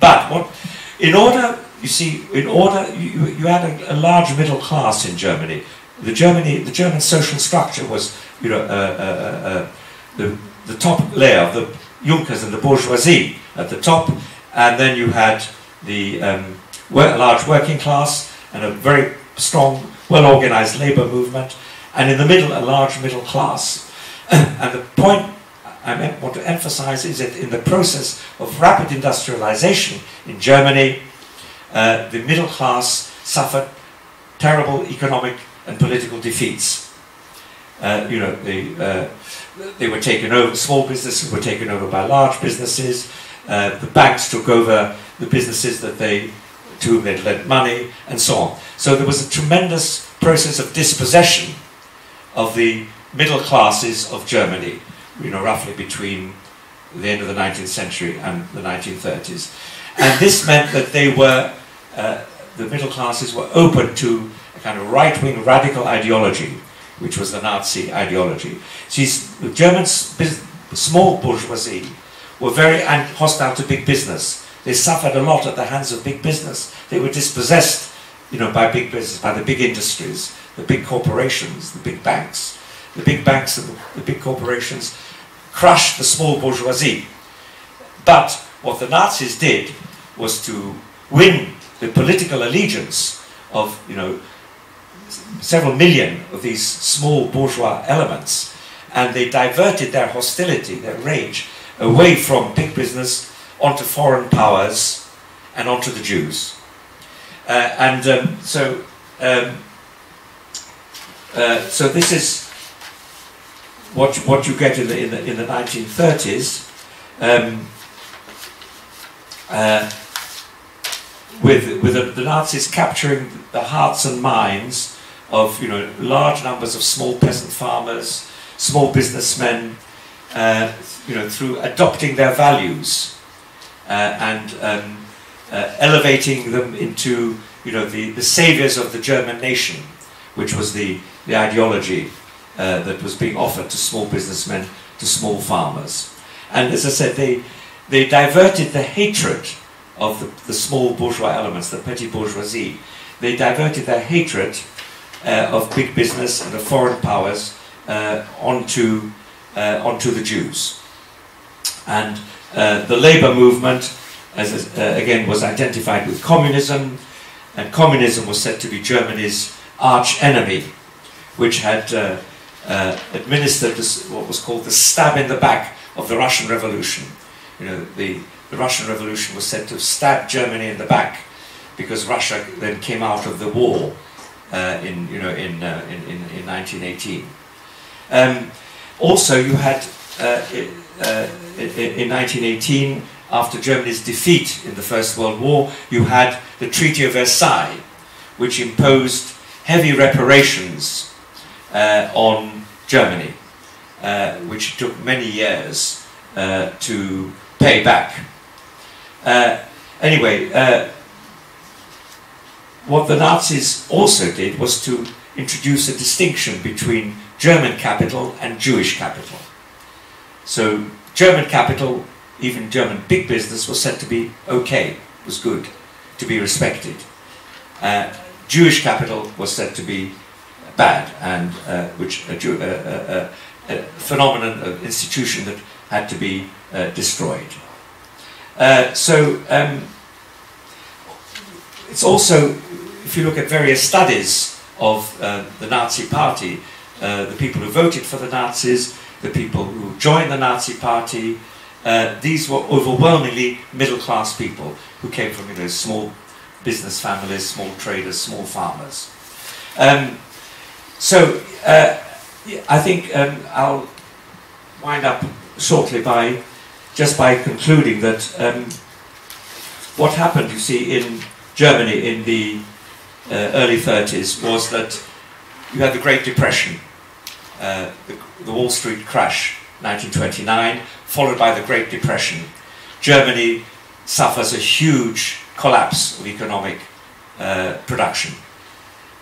But what, in order, you see, in order, you, you had a, a large middle class in Germany. The Germany, the German social structure was, you know, uh, uh, uh, the, the top layer of the Junkers and the bourgeoisie at the top, and then you had the um, large working class and a very strong, well-organized labor movement, and in the middle, a large middle class. and the point I want to emphasize is that in the process of rapid industrialization in Germany, uh, the middle class suffered terrible economic and political defeats. Uh, you know, they, uh, they were taken over, small businesses were taken over by large businesses, uh, the banks took over the businesses that they, to whom they'd lent money, and so on. So there was a tremendous process of dispossession of the middle classes of Germany, you know, roughly between the end of the 19th century and the 1930s. And this meant that they were, uh, the middle classes were open to a kind of right-wing radical ideology, which was the Nazi ideology. See, the German small bourgeoisie were very hostile to big business. They suffered a lot at the hands of big business. They were dispossessed, you know, by big business, by the big industries the big corporations, the big banks. The big banks and the, big corporations crushed the small bourgeoisie. But what the Nazis did was to win the political allegiance of, you know, several million of these small bourgeois elements, and they diverted their hostility, their rage, away from big business onto foreign powers and onto the Jews. Uh, and um, so um, uh, so this is what what you get in the in the, in the 1930s. Um, uh, with with the, the, Nazis capturing the hearts and minds of you know large numbers of small peasant farmers, small businessmen, uh, you know through adopting their values uh, and um, uh, elevating them into you know the, the saviors of the German nation, which was the the ideology uh, that was being offered to small businessmen, to small farmers. And as I said, they, they diverted the hatred of the, the small bourgeois elements, the petty bourgeoisie. They diverted their hatred uh, of big business and of foreign powers uh, onto, uh, onto the Jews. And uh, the labor movement, as, again, was identified with communism, and communism was said to be Germany's arch enemy which had uh, uh, administered this, what was called the stab in the back of the Russian Revolution. You know, the, the Russian Revolution was said to stabbed Germany in the back because Russia then came out of the war uh, in, you know, in, uh, in, in, in, 1918. Um, also, you had uh, uh, in 1918, after Germany's defeat in the First World War, you had the Treaty of Versailles, which imposed heavy reparations uh, on Germany, uh, which took many years uh, to pay back. Uh, anyway, uh, what the Nazis also did was to introduce a distinction between German capital and Jewish capital. So German capital, even German big business, was said to be okay, was good, to be respected. Uh, Jewish capital was said to be bad and uh, which a, a, a, phenomenon, of institution that had to be uh, destroyed. Uh, so um, it's also, if you look at various studies of uh, the Nazi Party, uh, the people who voted for the Nazis, the people who joined the Nazi Party, uh, these were overwhelmingly middle class people who came from you know, small business families, small traders, small farmers. Um, so uh, I think um, I'll wind up shortly by just by concluding that um, what happened, you see, in Germany in the uh, early 30s was that you had the Great Depression, uh, the, the Wall Street crash, 1929, followed by the Great Depression. Germany suffers a huge collapse of economic uh, production,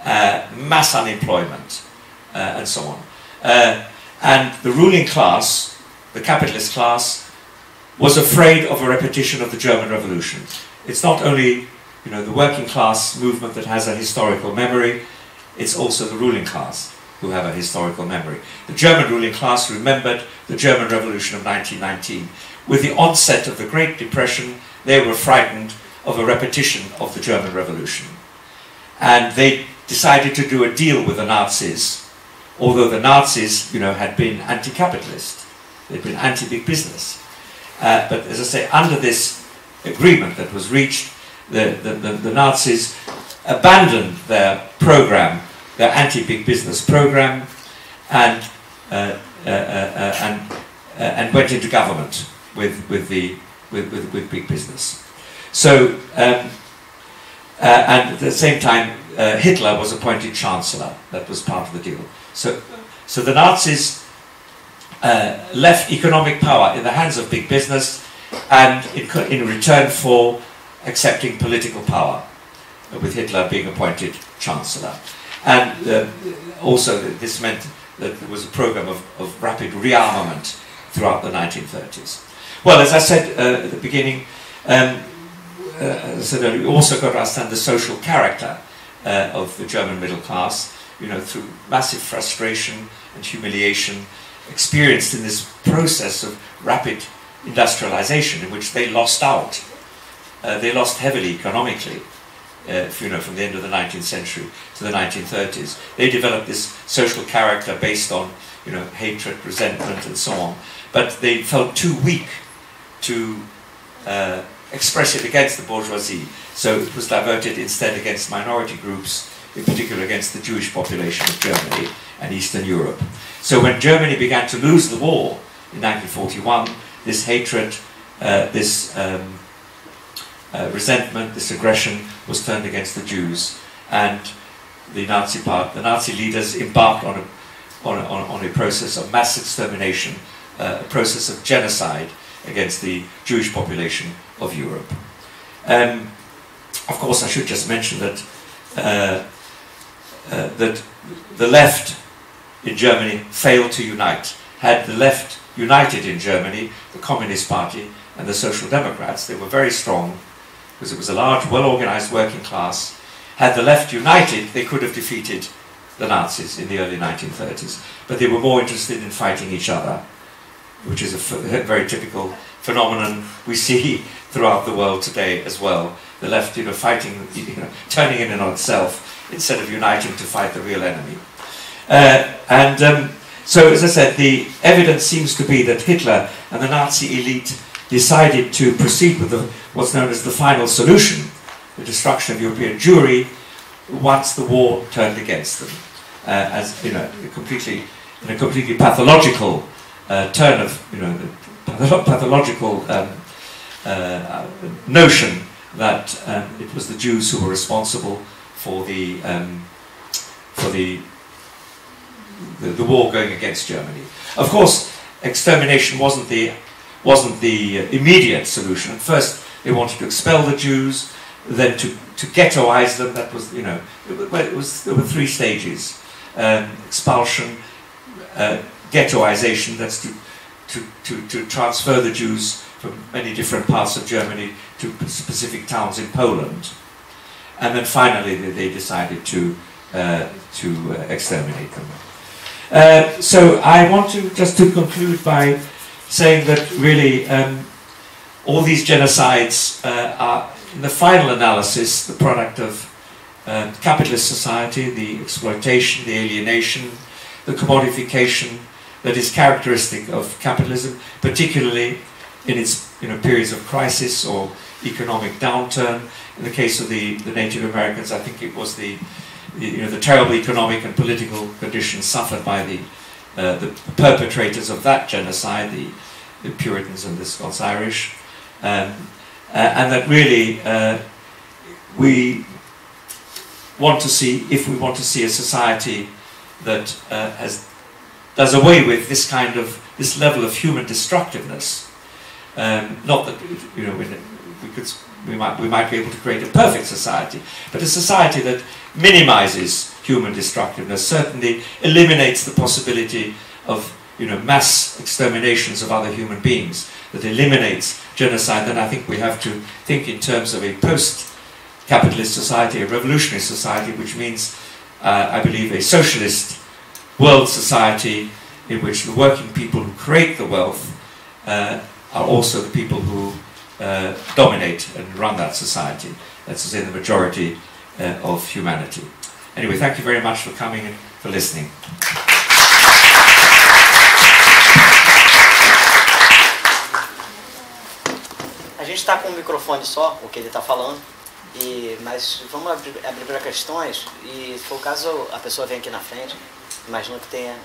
mass unemployment, uh, and so on. Uh, and the ruling class, the capitalist class, was afraid of a repetition of the German Revolution. It's not only you know, the working class movement that has a historical memory, it's also the ruling class who have a historical memory. The German ruling class remembered the German Revolution of 1919. With the onset of the Great Depression, they were frightened of a repetition of the German Revolution. And they decided to do a deal with the Nazis, although the Nazis, you know, had been anti-capitalist. They'd been anti-big business. Uh, but as I say, under this agreement that was reached, the, the, the, the Nazis abandoned their program, their anti-big business program, and, uh, uh, uh, uh and, uh, and went into government with, with, the, with, with, with big business. So, um, and at the same time, Hitler was appointed chancellor. That was part of the deal. So, so the Nazis left economic power in the hands of big business and in, in return for accepting political power, with Hitler being appointed Chancellor. And uh, also this meant that there was a program of, of rapid rearmament throughout the 1930s. Well, as I said uh, at the beginning, um, uh, I we also got to understand the social character uh, of the German middle class, you know, through massive frustration and humiliation experienced in this process of rapid industrialization in which they lost out uh, they lost heavily economically, uh, you know, from the end of the 19th century to the 1930s. They developed this social character based on, you know, hatred, resentment, and so on. But they felt too weak to uh, express it against the bourgeoisie. So it was diverted instead against minority groups, in particular against the Jewish population of Germany and Eastern Europe. So when Germany began to lose the war in 1941, this hatred, uh, this um, uh, resentment, this aggression was turned against the Jews, and the Nazi part, the Nazi leaders embarked on a, on a, on a process of mass extermination, uh, a process of genocide against the Jewish population of Europe. Um, of course, I should just mention that uh, uh, that the left in Germany failed to unite. Had the left united in Germany, the Communist Party and the Social Democrats, they were very strong because it was a large, well-organized working class. Had the left united, they could have defeated the Nazis in the early 1930s. But they were more interested in fighting each other, which is a very typical phenomenon we see throughout the world today as well. The left, you know, fighting, you know, turning in on itself instead of uniting to fight the real enemy. Uh, and um, so, as I said, the evidence seems to be that Hitler and the Nazi elite decided to proceed with the, what's known as the final solution, the destruction of European Jewry, once the war turned against them, uh, as you know, completely in a completely pathological uh, turn of you know pathological um, uh, notion that um, it was the Jews who were responsible for the um, for the, the the war going against Germany. Of course, extermination wasn't the wasn't the immediate solution. At first, they wanted to expel the Jews, then to, to ghettoize them. That was, you know, it, it was, there were three stages um, expulsion, uh, ghettoization, that's to, to, to, to transfer the Jews from many different parts of Germany to specific towns in Poland. And then finally, they, decided to, uh, to uh, exterminate them. Uh, so I want to just to conclude by saying that really um, all these genocides uh, are, in the final analysis, the product of uh, capitalist society, the exploitation, the alienation, the commodification that is characteristic of capitalism, particularly in its you know, periods of crisis or economic downturn. In the case of the, the Native Americans, I think it was the, you know, the terrible economic and political conditions suffered by the, uh, the perpetrators of that genocide, the, the Puritans and the Scots Irish, um, uh, and that really uh, we want to see, if we want to see a society that uh, has does away with this kind of this level of human destructiveness. Um, not that you know we, could we might we might be able to create a perfect society, but a society that minimizes human destructiveness certainly eliminates the possibility of you know mass exterminations of other human beings. That eliminates genocide. Then I think we have to think in terms of a post-capitalist society, a revolutionary society, which means, uh, I believe, a socialist world society in which the working people who create the wealth uh, are also the people who uh, dominate and run that society. That's to say, the majority uh, of humanity. Anyway, thank you very much for coming and for listening. A gente está com um microfone só, o que ele está falando, e, mas vamos abrir, abrir para questões e se for o caso a pessoa vem aqui na frente. Imagino que tenha,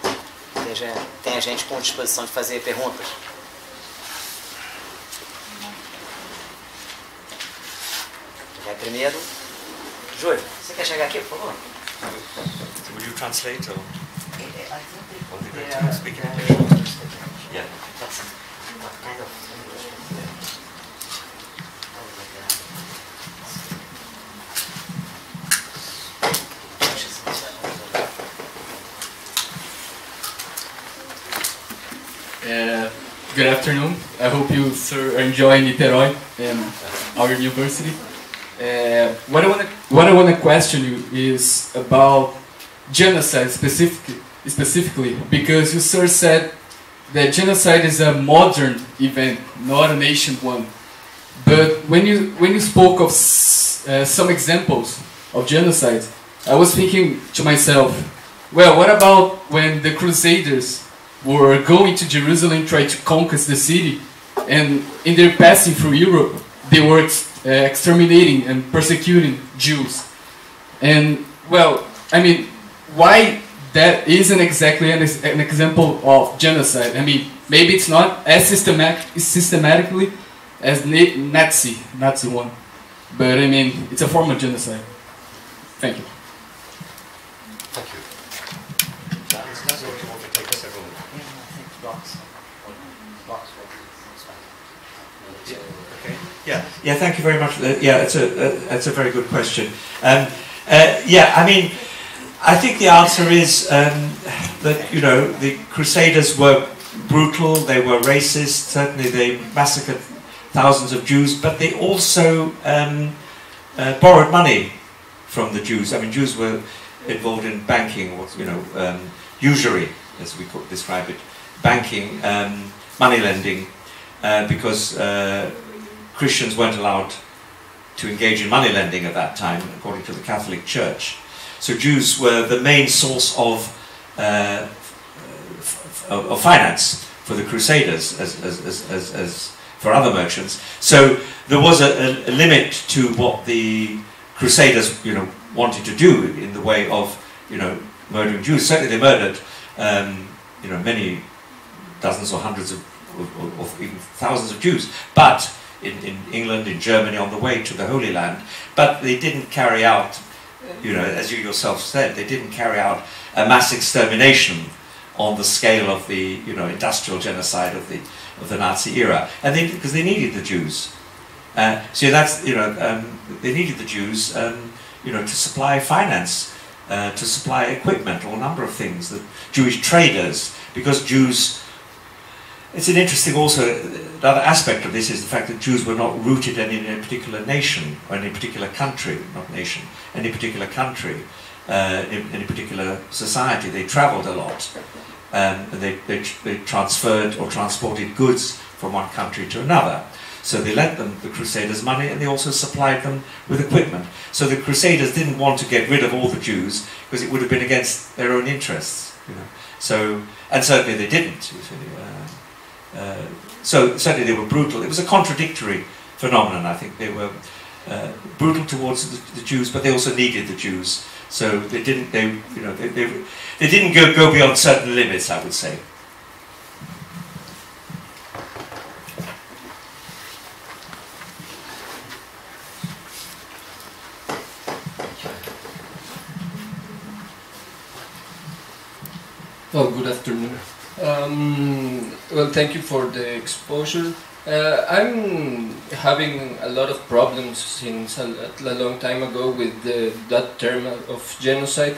tenha, tenha gente com disposição de fazer perguntas. Vai primeiro. Júlio, você quer chegar aqui, por favor? So will you translate or? You Yeah, going to speak in yeah, English? Yeah. That's Uh, good afternoon. I hope you sir enjoying Niterói and our university. Uh, what I want to what I want to question you is about genocide specifically, specifically because you sir said that genocide is a modern event, not an ancient one. But when you when you spoke of uh, some examples of genocide, I was thinking to myself, well, what about when the Crusaders were going to Jerusalem, try to conquer the city, and in their passing through Europe, they were ex- uh, exterminating and persecuting Jews. And well, I mean, why that isn't exactly an, ex- an example of genocide? I mean, maybe it's not as systematic, systematically as Nazi, Nazi one, but I mean, it's a form of genocide. Thank you. Thank you. That's, that's what you want to take several. Okay. Yeah. Thank you very much. That. Yeah, it's a uh, that's a very good question. Um, uh, yeah, I mean, I think the answer is um, that you know the Crusaders were brutal. They were racist. Certainly, they massacred thousands of Jews, but they also um, uh, borrowed money from the Jews. I mean, Jews were involved in banking, or you know, um, usury, as we could describe it, banking, um, money lending, uh, because uh, Christians weren't allowed to engage in money lending at that time, according to the Catholic Church. So Jews were the main source of, uh, of, finance for the Crusaders, as, as, as, as, for other merchants. So there was a, a, a limit to what the Crusaders, you know, wanted to do in the way of, you know, murdering Jews. Certainly, they murdered, um, you know, many dozens or hundreds of, or, or, or even thousands of Jews. But in, in England, in Germany, on the way to the Holy Land. But they didn't carry out, you know, as you yourself said, they didn't carry out a mass extermination on the scale of the, you know, industrial genocide of the of the Nazi era, and they because they needed the Jews. Uh, so that's you know um, they needed the Jews, um, you know, to supply finance, uh, to supply equipment, or a number of things. The Jewish traders, because Jews. It's an interesting also another aspect of this is the fact that Jews were not rooted in any particular nation or any particular country, not nation, any particular country, uh, in any particular society. They travelled a lot. Um, and they, they, they transferred or transported goods from one country to another. So they lent them, the Crusaders, money and they also supplied them with equipment. So the Crusaders didn't want to get rid of all the Jews because it would have been against their own interests. You know. So, and certainly they didn't. Uh, uh, so certainly they were brutal. It was a contradictory phenomenon, I think. They were uh, brutal towards the, the, Jews, but they also needed the Jews. So they didn't, they, you know, they, they, they didn't go, go beyond certain limits, I would say. Well, good afternoon. Um, well, thank you for the exposure. Uh, I'm having a lot of problems since a, a long time ago with the, that term of genocide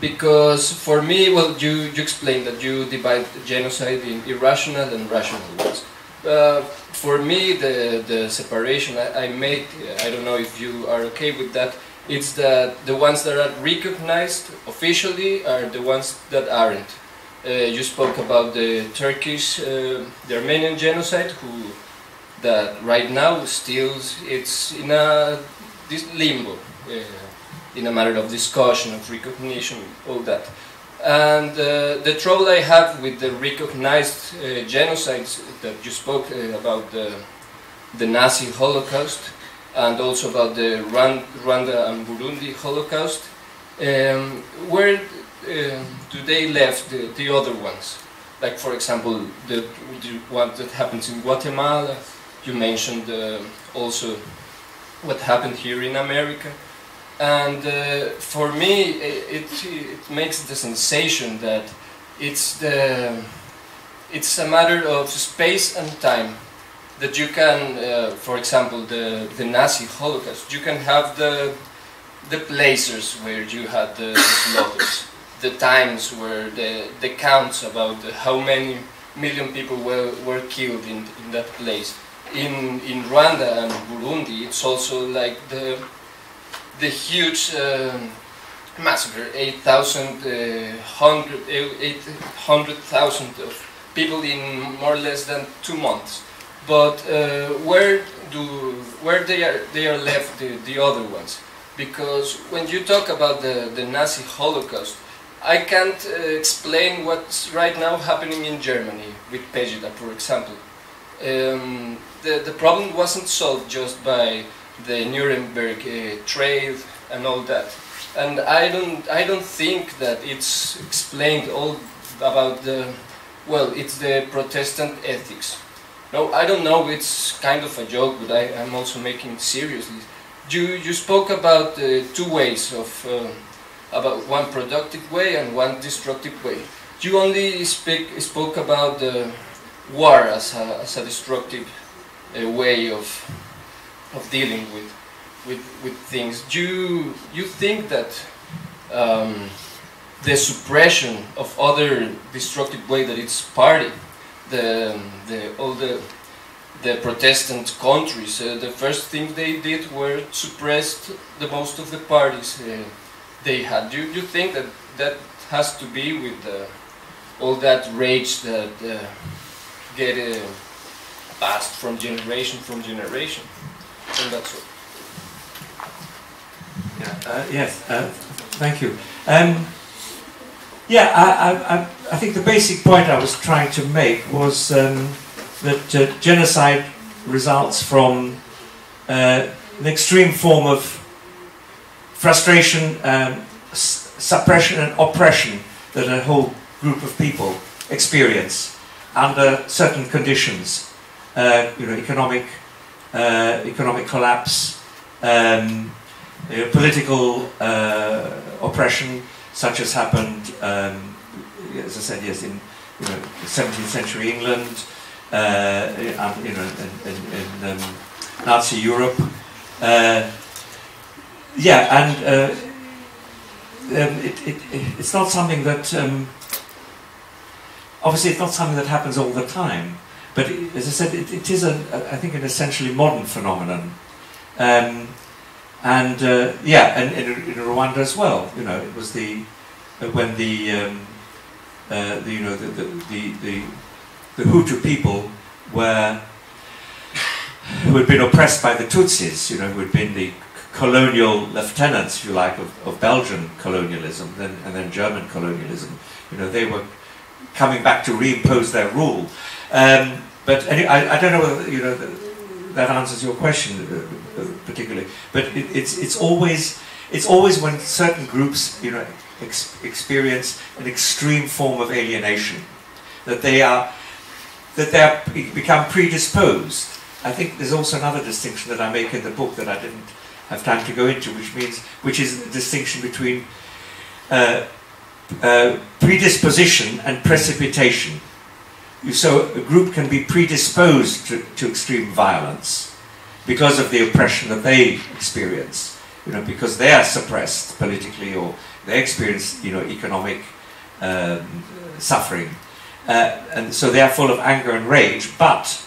because for me, well, you, you explained that you divide genocide in irrational and rational ones. Uh, for me, the, the separation I, I made, I don't know if you are okay with that, it's that the ones that are recognized officially are the ones that aren't. Uh, you spoke about the Turkish, uh, the Armenian genocide, who that right now still it's in a this limbo, uh, in a matter of discussion, of recognition, all that. And uh, the trouble I have with the recognized uh, genocides that you spoke uh, about the, the Nazi Holocaust and also about the Rwanda and Burundi Holocaust, um, where uh, do they left the, the other ones? Like for example, the, the one that happens in Guatemala. You mentioned uh, also what happened here in America. And uh, for me, it, it makes the sensation that it's the it's a matter of space and time that you can, uh, for example, the the Nazi Holocaust. You can have the the places where you had the, the slaughters the times where the, the counts about how many million people were, were killed in, in that place. In, in Rwanda and Burundi, it's also like the, the huge uh, massacre, 8,000, uh, 800,000 of people in more or less than two months. But uh, where do where they are they are left the, the other ones? Because when you talk about the, the Nazi Holocaust, I can't uh, explain what's right now happening in Germany with Pegida, for example. Um, the, the problem wasn't solved just by the Nuremberg uh, trade and all that. And I don't, I don't think that it's explained all about the, well, it's the Protestant ethics. No, I don't know, it's kind of a joke, but I, am also making it seriously. You, you spoke about uh, two ways of uh, about one productive way and one destructive way. You only speak, spoke about the war as a, as a destructive uh, way of, of dealing with, with, with things. Do you, you think that um, the suppression of other destructive way that it's party, the, the, all the, the Protestant countries, uh, the first thing they did were suppress the most of the parties. Uh, they had. Do you think that that has to be with uh, all that rage that uh, get uh, passed from generation from generation? And that's all. Uh, yes, uh, thank you. Um, yeah, I, I, I, think the basic point I was trying to make was um, that uh, genocide results from an extreme form of frustration, um, suppression and oppression that a whole group of people experience under certain conditions. Uh, you know, economic, uh, economic collapse, um, you know, political uh, oppression, such as happened, um, as I said, yes, in you know, 17th century England, uh, and, you know, in, in, in um, Nazi Europe. Yeah, and uh, um, it, it, it's not something that, um, obviously it's not something that happens all the time, but it, as I said, it, is, a, a, I think, an essentially modern phenomenon. Um, and uh, yeah, and, in, in Rwanda as well, you know, it was the, uh, when the, um, uh, the, you know, the, the, the, the, the Hutu people were who had been oppressed by the Tutsis, you know, who had been the colonial lieutenants, if you like, of, of Belgian colonialism then, and then German colonialism. You know, they were coming back to reimpose their rule. Um, but any, I, I don't know whether you know that answers your question uh, uh, particularly. But it, it's it's always it's always when certain groups you know ex experience an extreme form of alienation that they are that they are, become predisposed. I think there's also another distinction that I make in the book that I didn't have time to go into, which means which is the distinction between uh, uh, predisposition and precipitation. So a group can be predisposed to, to, extreme violence because of the oppression that they experience, you know, because they are suppressed politically or they experience, you know, economic um, suffering. Uh, and so they are full of anger and rage, but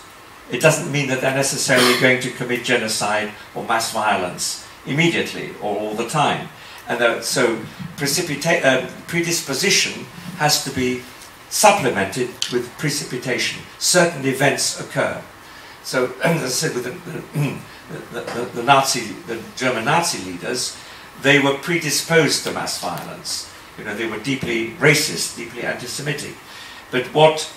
it doesn't mean that they're necessarily going to commit genocide or mass violence immediately or all the time. And uh, so uh, predisposition has to be supplemented with precipitation. Certain events occur. So, as I said, with the, the, the, the, Nazi, the German Nazi leaders, they were predisposed to mass violence. You know, they were deeply racist, deeply anti-Semitic. But what,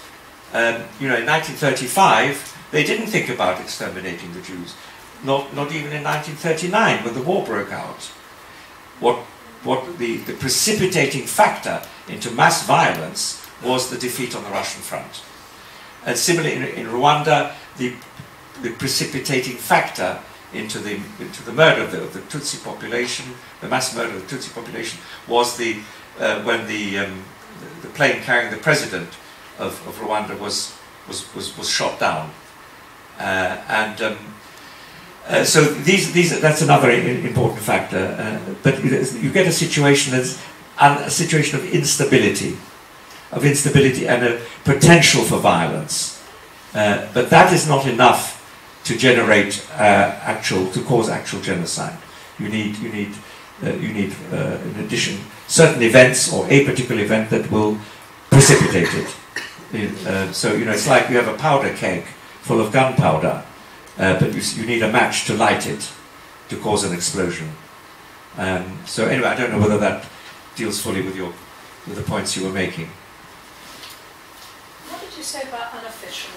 um, you know, in 1935, they didn't think about exterminating the Jews. Not, not even in 1939, when the war broke out. What, what the, the precipitating factor into mass violence was the defeat on the Russian front. And similarly, in, in Rwanda, the, the precipitating factor into the, into the murder of the, of the Tutsi population, the mass murder of the Tutsi population, was the, uh, when the, um, the plane carrying the president of, of Rwanda was, was, was, was shot down. Uh, and um, uh, so these, these, that's another important factor. Uh, but you get a situation that's a situation of instability, of instability and a potential for violence. Uh, but that is not enough to generate uh, actual, to cause actual genocide. You need, you need, uh, you need, in addition, certain events or a particular event that will precipitate it. so you know, it's like you have a powder keg full of gunpowder, uh, but you, you, need a match to light it to cause an explosion. Um, so anyway, I don't know whether that deals fully with your with the points you were making. What did you say about unofficial?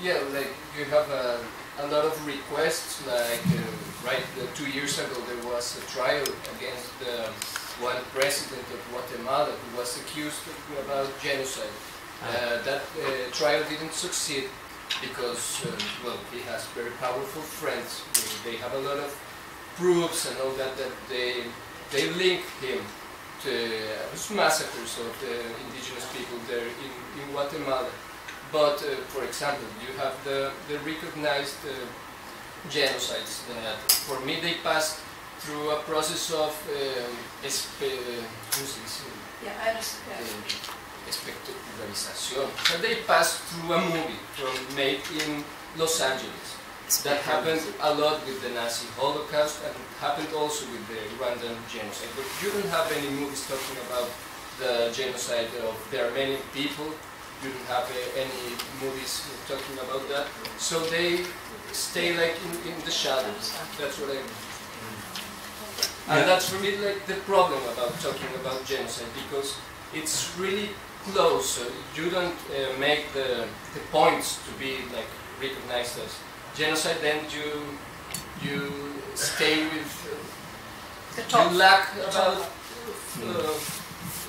Yeah, like you have a, a lot of requests. Like uh, right, uh, two years ago there was a trial against the one president of Guatemala who was accused about genocide. Ah. Uh, that uh, trial didn't succeed because, uh, well, he has very powerful friends. They have a lot of proofs and all that that they they link him to uh, massacres of the indigenous people there in, in Guatemala. But, uh, for example, you have the, the recognized uh, genocides that, for me, they pass through a process of um, yeah, I understand. Espectacularización. So they passed through a movie from made in Los Angeles. That happened a lot with the Nazi Holocaust and happened also with the Rwandan genocide. But you don't have any movies talking about the genocide of the Armenian people. You don't have uh, any movies talking about that. So they stay like in, in the shadows. That's what I mean. And that's for me like the problem about talking about genocide because it's really close. Uh, you don't uh, make the, the points to be like recognized as genocide. Then you you stay with the top. you lack about uh,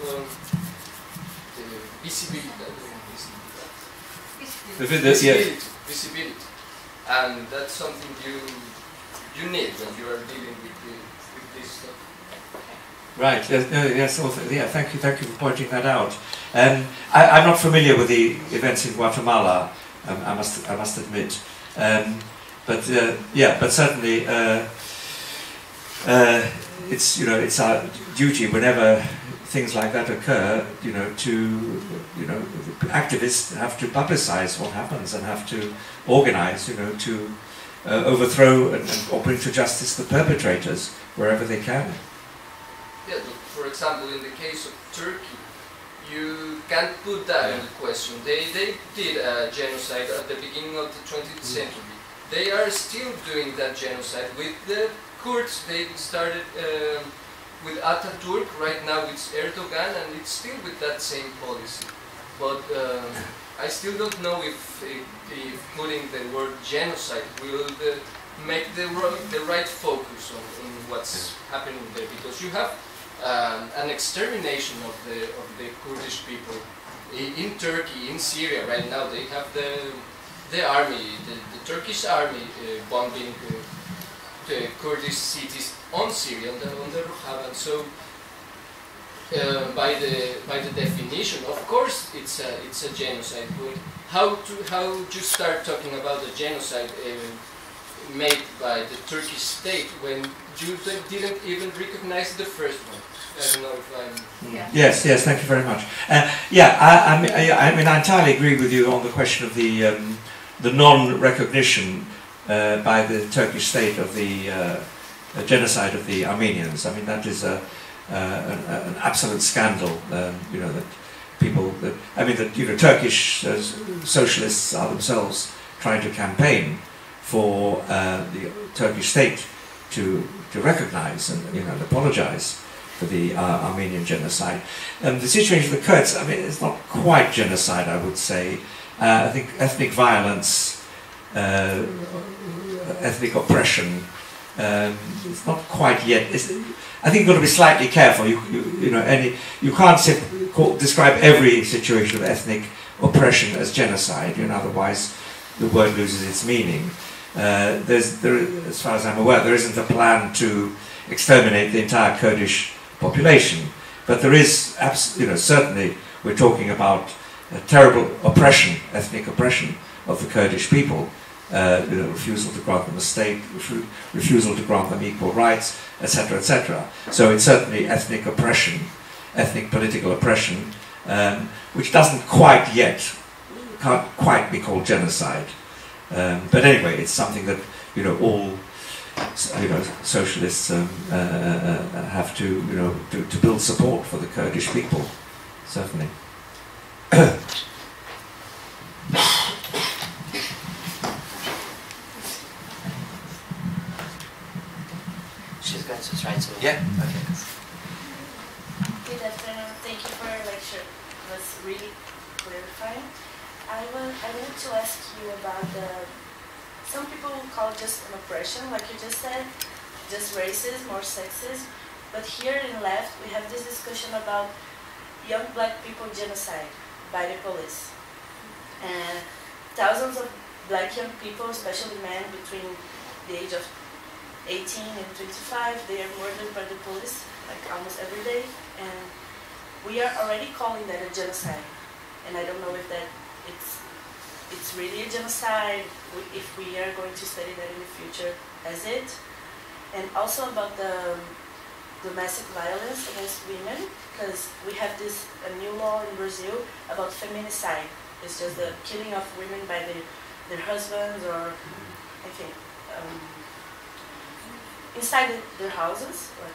um, visibility. Visibility. visibility. visibility. And that's something you you need when you are dealing with, the, with this stuff. Right. Yes. yes also, yeah. Thank you. Thank you for pointing that out. Um, I, am not familiar with the events in Guatemala. Um, I must. I must admit. Um, but uh, yeah. But certainly, uh, uh, it's you know it's our duty whenever things like that occur. You know to you know activists have to publicize what happens and have to organize. You know to uh, overthrow and, and, or bring to justice the perpetrators wherever they can. Yeah, for example, in the case of Turkey, you can't put that in question. They, they did a genocide at the beginning of the 20th century, they are still doing that genocide. With the Kurds, they started um, with Ataturk, right now it's Erdogan, and it's still with that same policy. But um, I still don't know if, if, if putting the word genocide will uh, make the, the right focus on, on what's happening there, because you have um, an extermination of the, of the Kurdish people in Turkey, in Syria right now. They have the, the army, the, the Turkish army uh, bombing uh, the Kurdish cities on Syria, on the, on the Rojava. So, uh, by the by the definition, of course, it's a it's a genocide. But how to how to start talking about a genocide uh, made by the Turkish state when you d- didn't even recognize the first one? I don't know if I'm. Yeah. Yes, yes, thank you very much. Uh, yeah, I, I, mean, I, I mean, I entirely agree with you on the question of the, um, the non-recognition uh, by the Turkish state of the uh, uh, genocide of the Armenians. I mean, that is a, uh, an, an absolute scandal, um, you know, that people, that, I mean, that, you know, Turkish uh, socialists are themselves trying to campaign for uh, the Turkish state to, to recognize and, you know, and apologize for the uh, Armenian genocide. Um, the situation of the Kurds, I mean, it's not quite genocide, I would say. Uh, I think ethnic violence, uh, ethnic oppression, um, it's not quite yet. It's, I think you've got to be slightly careful. You, you, you know, any you can't call, describe every situation of ethnic oppression as genocide. You know, otherwise the word loses its meaning. Uh, there's, there, as far as I'm aware, there isn't a plan to exterminate the entire Kurdish population, but there is, you know, certainly we're talking about a terrible oppression, ethnic oppression of the Kurdish people. Uh, you know, refusal to grant them a state, refu- refusal to grant them equal rights, etc., etc. So it's certainly ethnic oppression, ethnic political oppression, um, which doesn't quite yet, can't quite be called genocide. Um, but anyway, it's something that you know all you know socialists um, uh, uh, uh, have to you know to, to build support for the Kurdish people, certainly. She's going to try to. Yeah. Okay. Good afternoon. Thank you for your lecture. It was really clarifying. I want, to ask you about the, some people call it just an oppression, like you just said, just racism or sexism. But here in left, we have this discussion about young black people genocide by the police. And thousands of black young people, especially men between the age of 18 and 25, they are murdered by the police like almost every day, and we are already calling that a genocide. And I don't know if that it's really a genocide. If we are going to study that in the future as it, and also about the um, domestic violence against women, because we have this a new law in Brazil about feminicide. It's just the killing of women by their their husbands or I think. Um, inside the, their houses. Or,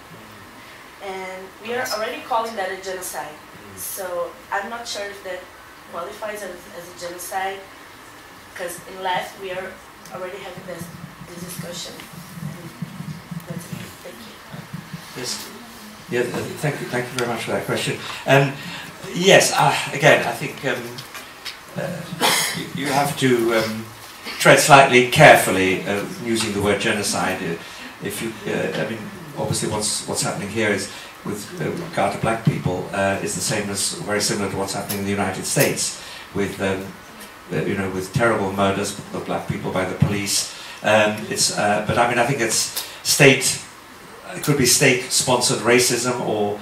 and we are already calling that a genocide. So I'm not sure if that qualifies as, as a genocide, because in life we are already having this, this discussion. Thank you. Yes. Yeah, thank you, thank you very much for that question. Um, yes, uh, again, I think um, uh, you, you have to um, tread slightly carefully uh, using the word genocide. Uh, If you, uh, I mean, obviously, what's what's happening here is with uh, regard to black people is the same as very similar to what's happening in the United States with um, you know with terrible murders of black people by the police. Um, it's uh, but I mean I think it's state it could be state-sponsored racism or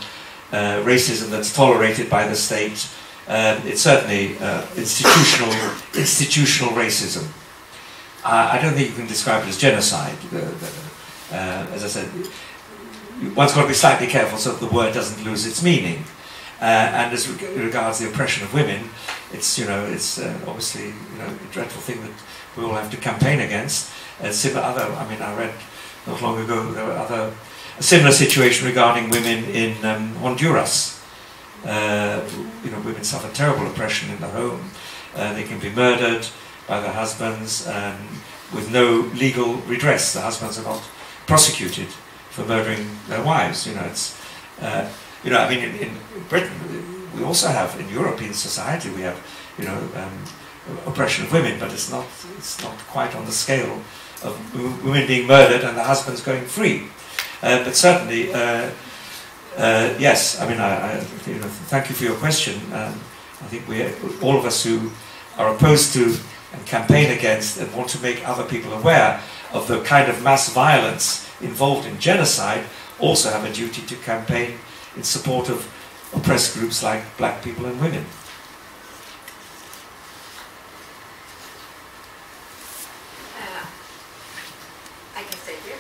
uh, racism that's tolerated by the state. Um, it's certainly uh, institutional institutional racism. Uh, I don't think you can describe it as genocide. Uh, uh, as I said, one's got to be slightly careful so that the word doesn't lose its meaning. And as reg- regards the oppression of women, it's you know it's uh, obviously you know a dreadful thing that we all have to campaign against. And similar other, I mean, I read not long ago there were other a similar situation regarding women in um, Honduras. Uh, you know, women suffer terrible oppression in the home. Uh, they can be murdered. by their husbands um, with no legal redress. The husbands are not prosecuted for murdering their wives. You know, it's uh, you know, I mean, in, in Britain, we also have in European society we have you know um, oppression of women, but it's not it's not quite on the scale of women being murdered and the husbands going free. Uh, but certainly, uh, uh, yes. I mean, I, I, you know, thank you for your question. Um, I think we, all of us who are opposed to and campaign against and want to make other people aware of the kind of mass violence involved in genocide also have a duty to campaign in support of oppressed groups like black people and women. Uh, I can stay here.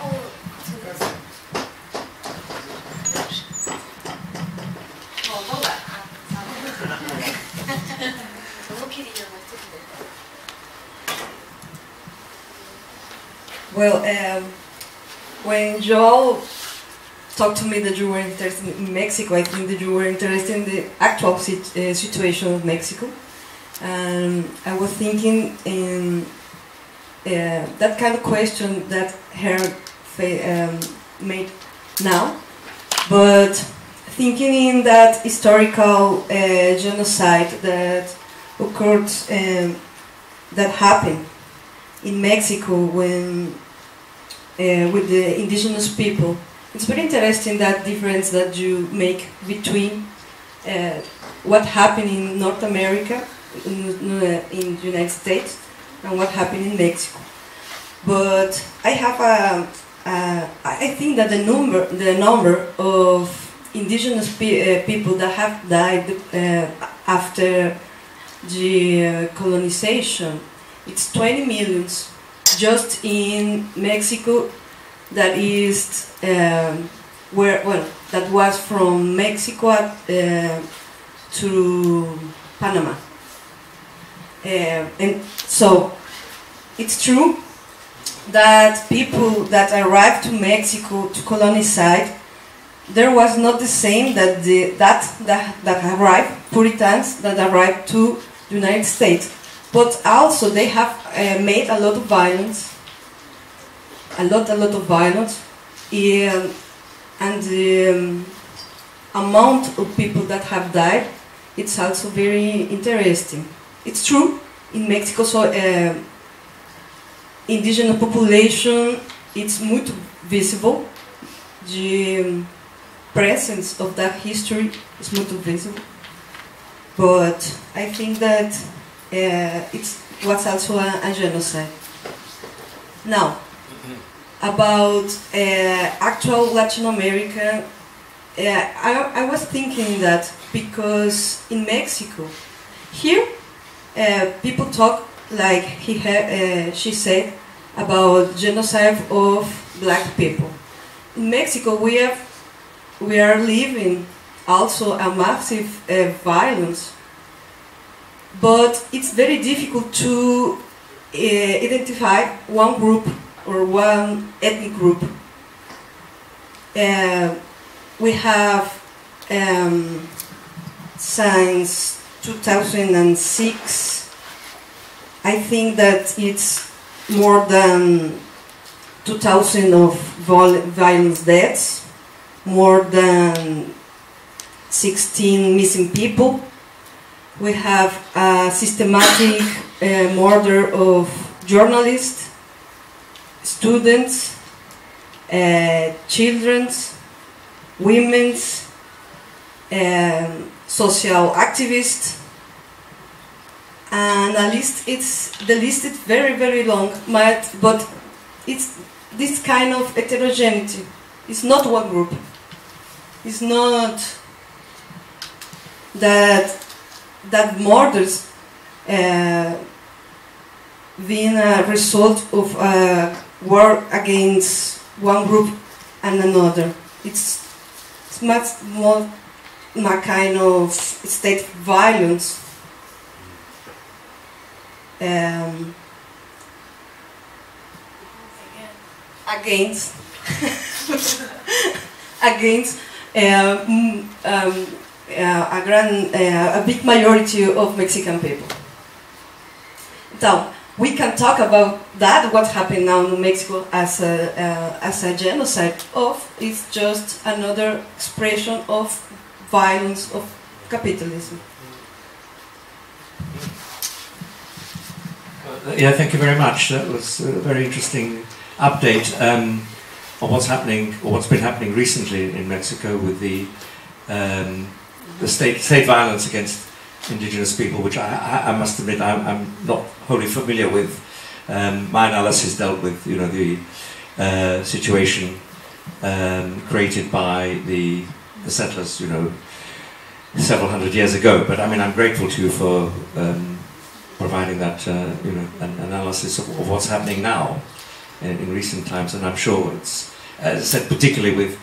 Oh, Bom, vamos lá. eu não queria, mas tudo bem. Well, um, when Joel talked to me that you were interested in Mexico, I think that you were interested in the actual sit- uh, situation of Mexico. And I was thinking in uh, that kind of question that her um, made now, but thinking in that historical uh, genocide that occurred, um, that happened in Mexico when with the indigenous people. It's very interesting that difference that you make between uh, what happened in North America, in, uh, in the United States, and what happened in Mexico. But I have a, think that the number the number of indigenous pe- uh, people that have died uh, after the uh, colonization it's 20 millions just in Mexico that is um, where well that was from Mexico uh, to Panama. Uh, and so it's true that people that arrived to Mexico to colonize there was not the same that the that that, that arrived Puritans that arrived to the United States but also they have uh, made a lot of violence, a lot, a lot of violence, um, and the um, amount of people that have died, it's also very interesting. It's true in Mexico, so uh, indigenous population, it's muito visible. The um, presence of that history is muito visible, but I think that uh, it was also a, a, genocide. Now, about uh, actual Latin America, uh, I, I, was thinking that because in Mexico, here uh, people talk like he ha- she said about genocide of black people. In Mexico, we have we are living also a massive violence but it's very difficult to uh, identify one group or one ethnic group. Uh, we have um, since 2006, I think that it's more than 2,000 of violence deaths, more than 16 missing people we have a systematic uh, murder of journalists, students, uh, children, women, um, social activists, and a list. It's the list is very very long, but it's this kind of heterogeneity. It's not one group. It's not that that murders uh, being a result of a war against one group and another. It's, it's much more a kind of state violence. Um, against against um, um, uh, a grand, uh, a big majority of Mexican people. Então, we can talk about that, what happened now in Mexico as a, uh, as a genocide, of it's just another expression of violence of capitalism. Yeah, thank you very much. That was a very interesting update um, on what's happening or what's been happening recently in Mexico with the um, the state state violence against indigenous people, which I, I, I must admit I'm, I'm not wholly familiar with. Um, my analysis dealt with you know the uh, situation um, created by the, the settlers, you know, several hundred years ago. But I mean, I'm grateful to you for um, providing that uh, you know an analysis of, of what's happening now in, in, recent times, and I'm sure it's, as I said, particularly with,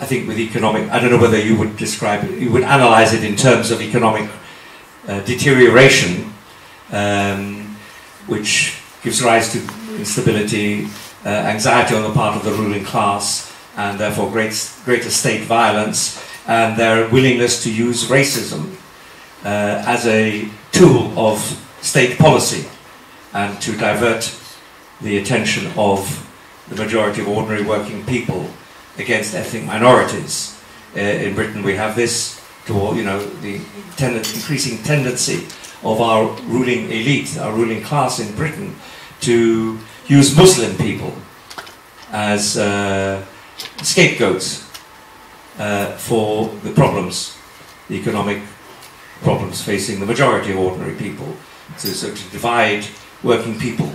I think with economic. I don't know whether you would describe it, you would analyze it in terms of economic uh, deterioration, um, which gives rise to instability, uh, anxiety on the part of the ruling class, and therefore great, greater state violence, and their willingness to use racism uh, as a tool of state policy and to divert the attention of the majority of ordinary working people against ethnic minorities. Uh, in Britain, we have this to you know the tend increasing tendency of our ruling elite, our ruling class in Britain, to use Muslim people as uh, scapegoats uh, for the problems, the economic problems facing the majority of ordinary people. So, so to divide working people,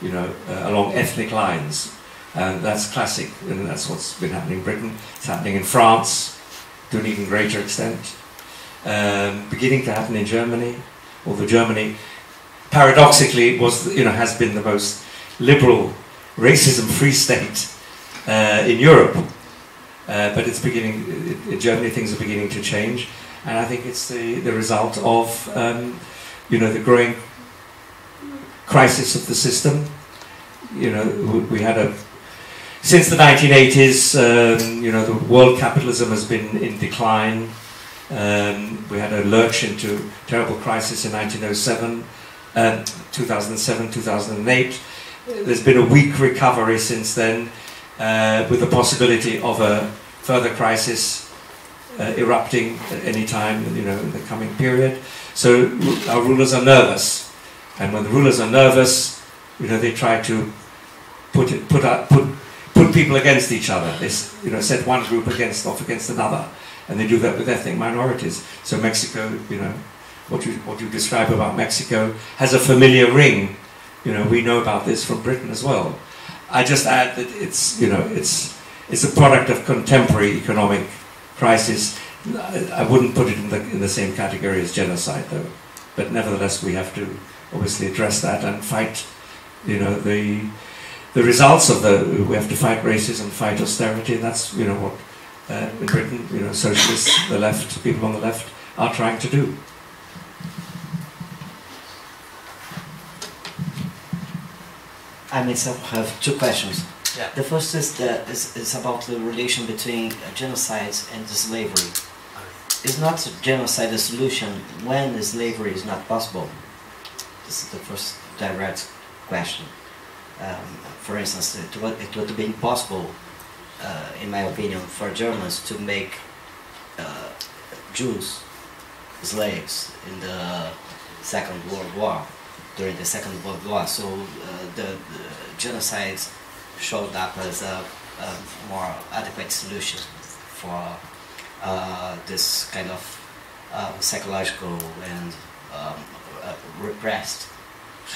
you know, uh, along ethnic lines. And that's classic, and that's what's been happening in Britain. It's happening in France to an even greater extent. Um, beginning to happen in Germany, although Germany, paradoxically, was you know has been the most liberal, racism-free state uh, in Europe. Uh, but it's beginning in Germany. Things are beginning to change, and I think it's the the result of um, you know the growing crisis of the system. You know, we had a since the 1980s. Um, you know, the world capitalism has been in decline. Um, we had a lurch into terrible crisis in 1907, uh, 2007, 2008. There's been a weak recovery since then, uh, with the possibility of a further crisis uh, erupting at any time, you know, in the coming period. So our rulers are nervous, and when the rulers are nervous, you know, they try to put it, put out, put put people against each other. They you know set one group against off against another, and they do that with ethnic minorities. So Mexico, you know, what you what you describe about Mexico has a familiar ring. You know, we know about this from Britain as well. I just add that it's you know it's it's a product of contemporary economic crisis I wouldn't put it in the, in the same category as genocide, though. But nevertheless, we have to obviously address that and fight, you know, the the results of the. We have to fight racism, fight austerity, and that's you know what uh, in Britain, you know, socialists, the left, people on the left are trying to do. I myself have two questions. Yeah. The first is, the, is, is about the relation between genocides and slavery is not genocide a solution when slavery is not possible? This is the first direct question. Um, for instance, it would, it would be impossible, uh, in my opinion, for Germans to make uh, Jews slaves in the Second World War, during the Second World War. So uh, the, the genocide showed up as a, a more adequate solution for uh, this kind of uh, psychological and um, uh, repressed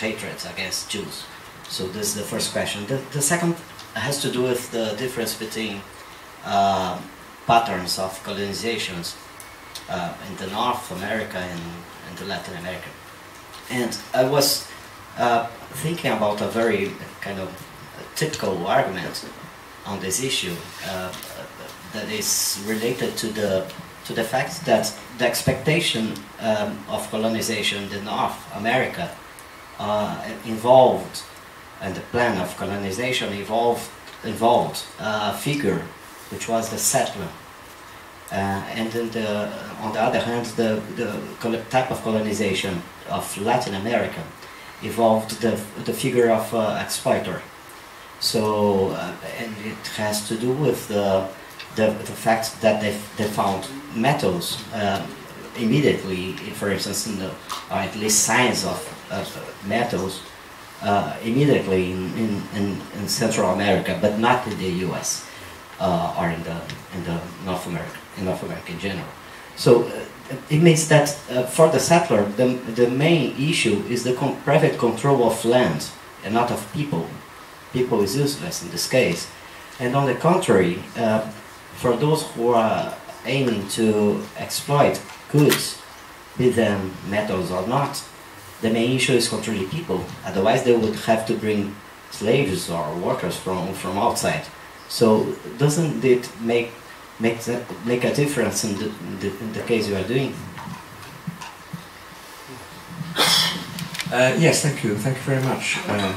hatred against Jews. So this is the first question. The, the second has to do with the difference between uh, patterns of colonizations uh, in the North America and, and the Latin America. And I was uh, thinking about a very kind of typical argument on this issue that is related to the to the fact that the expectation um, of colonization in North America uh, involved, and the plan of colonization involved involved a figure which was the settler. Uh, and then the, on the other hand, the, the type of colonization of Latin America evolved the, the figure of uh, exploiter. So, uh, and it has to do with the, the, the fact that they, they found metals um, immediately, for instance, in the, or at least signs of, of metals uh, immediately in, in, in, in Central America, but not in the U.S. Uh, or in the in the North America in North America in general. So uh, it means that uh, for the settler, the, the main issue is the con- private control of land and not of people. People is useless in this case. And on the contrary, uh, for those who are aiming to exploit goods, be them metals or not, the main issue is controlling people. Otherwise, they would have to bring slaves or workers from, from outside. So doesn't it make make the, make a difference in the, in the in the case you are doing? Uh, yes, thank you. Thank you very much. Uh,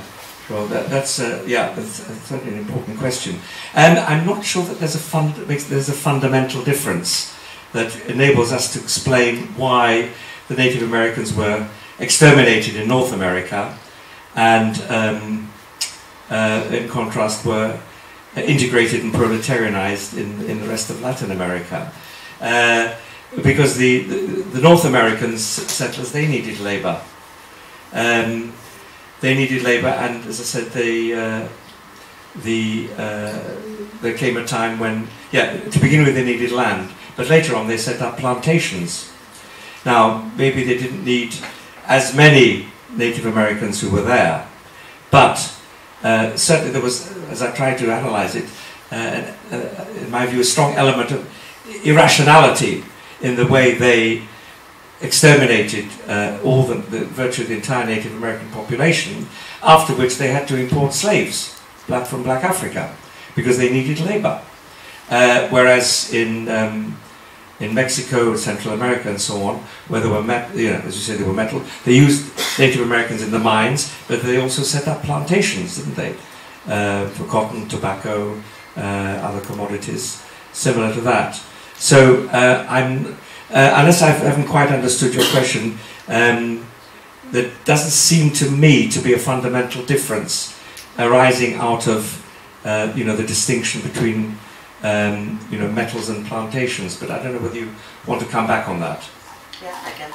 well, that, that's uh, yeah, that's, that's certainly an important question, and I'm not sure that there's a fund makes there's a fundamental difference that enables us to explain why the Native Americans were exterminated in North America, and um, uh, in contrast were integrated and proletarianized in, in the rest of Latin America. Uh, because the, the, the North Americans settlers, they needed labor. Um, they needed labor, and as I said, they, uh, the, uh, there came a time when, yeah, to begin with, they needed land, but later on they set up plantations. Now, maybe they didn't need as many Native Americans who were there, but uh, certainly there was, as I tried to analyze it, uh, uh, in my view, a strong element of irrationality in the way they exterminated uh, all the, the virtually the entire Native American population, after which they had to import slaves black from Black Africa because they needed labor. Uh, whereas in um, in Mexico, Central America, and so on, where there were, met- you know, as you say, they were metal. They used Native Americans in the mines, but they also set up plantations, didn't they, uh, for cotton, tobacco, uh, other commodities, similar to that. So uh, I'm, uh, unless I haven't quite understood your question, um, there doesn't seem to me to be a fundamental difference arising out of, uh, you know, the distinction between um, you know, metals and plantations, but I don't know whether you want to come back on that. Yeah, I can.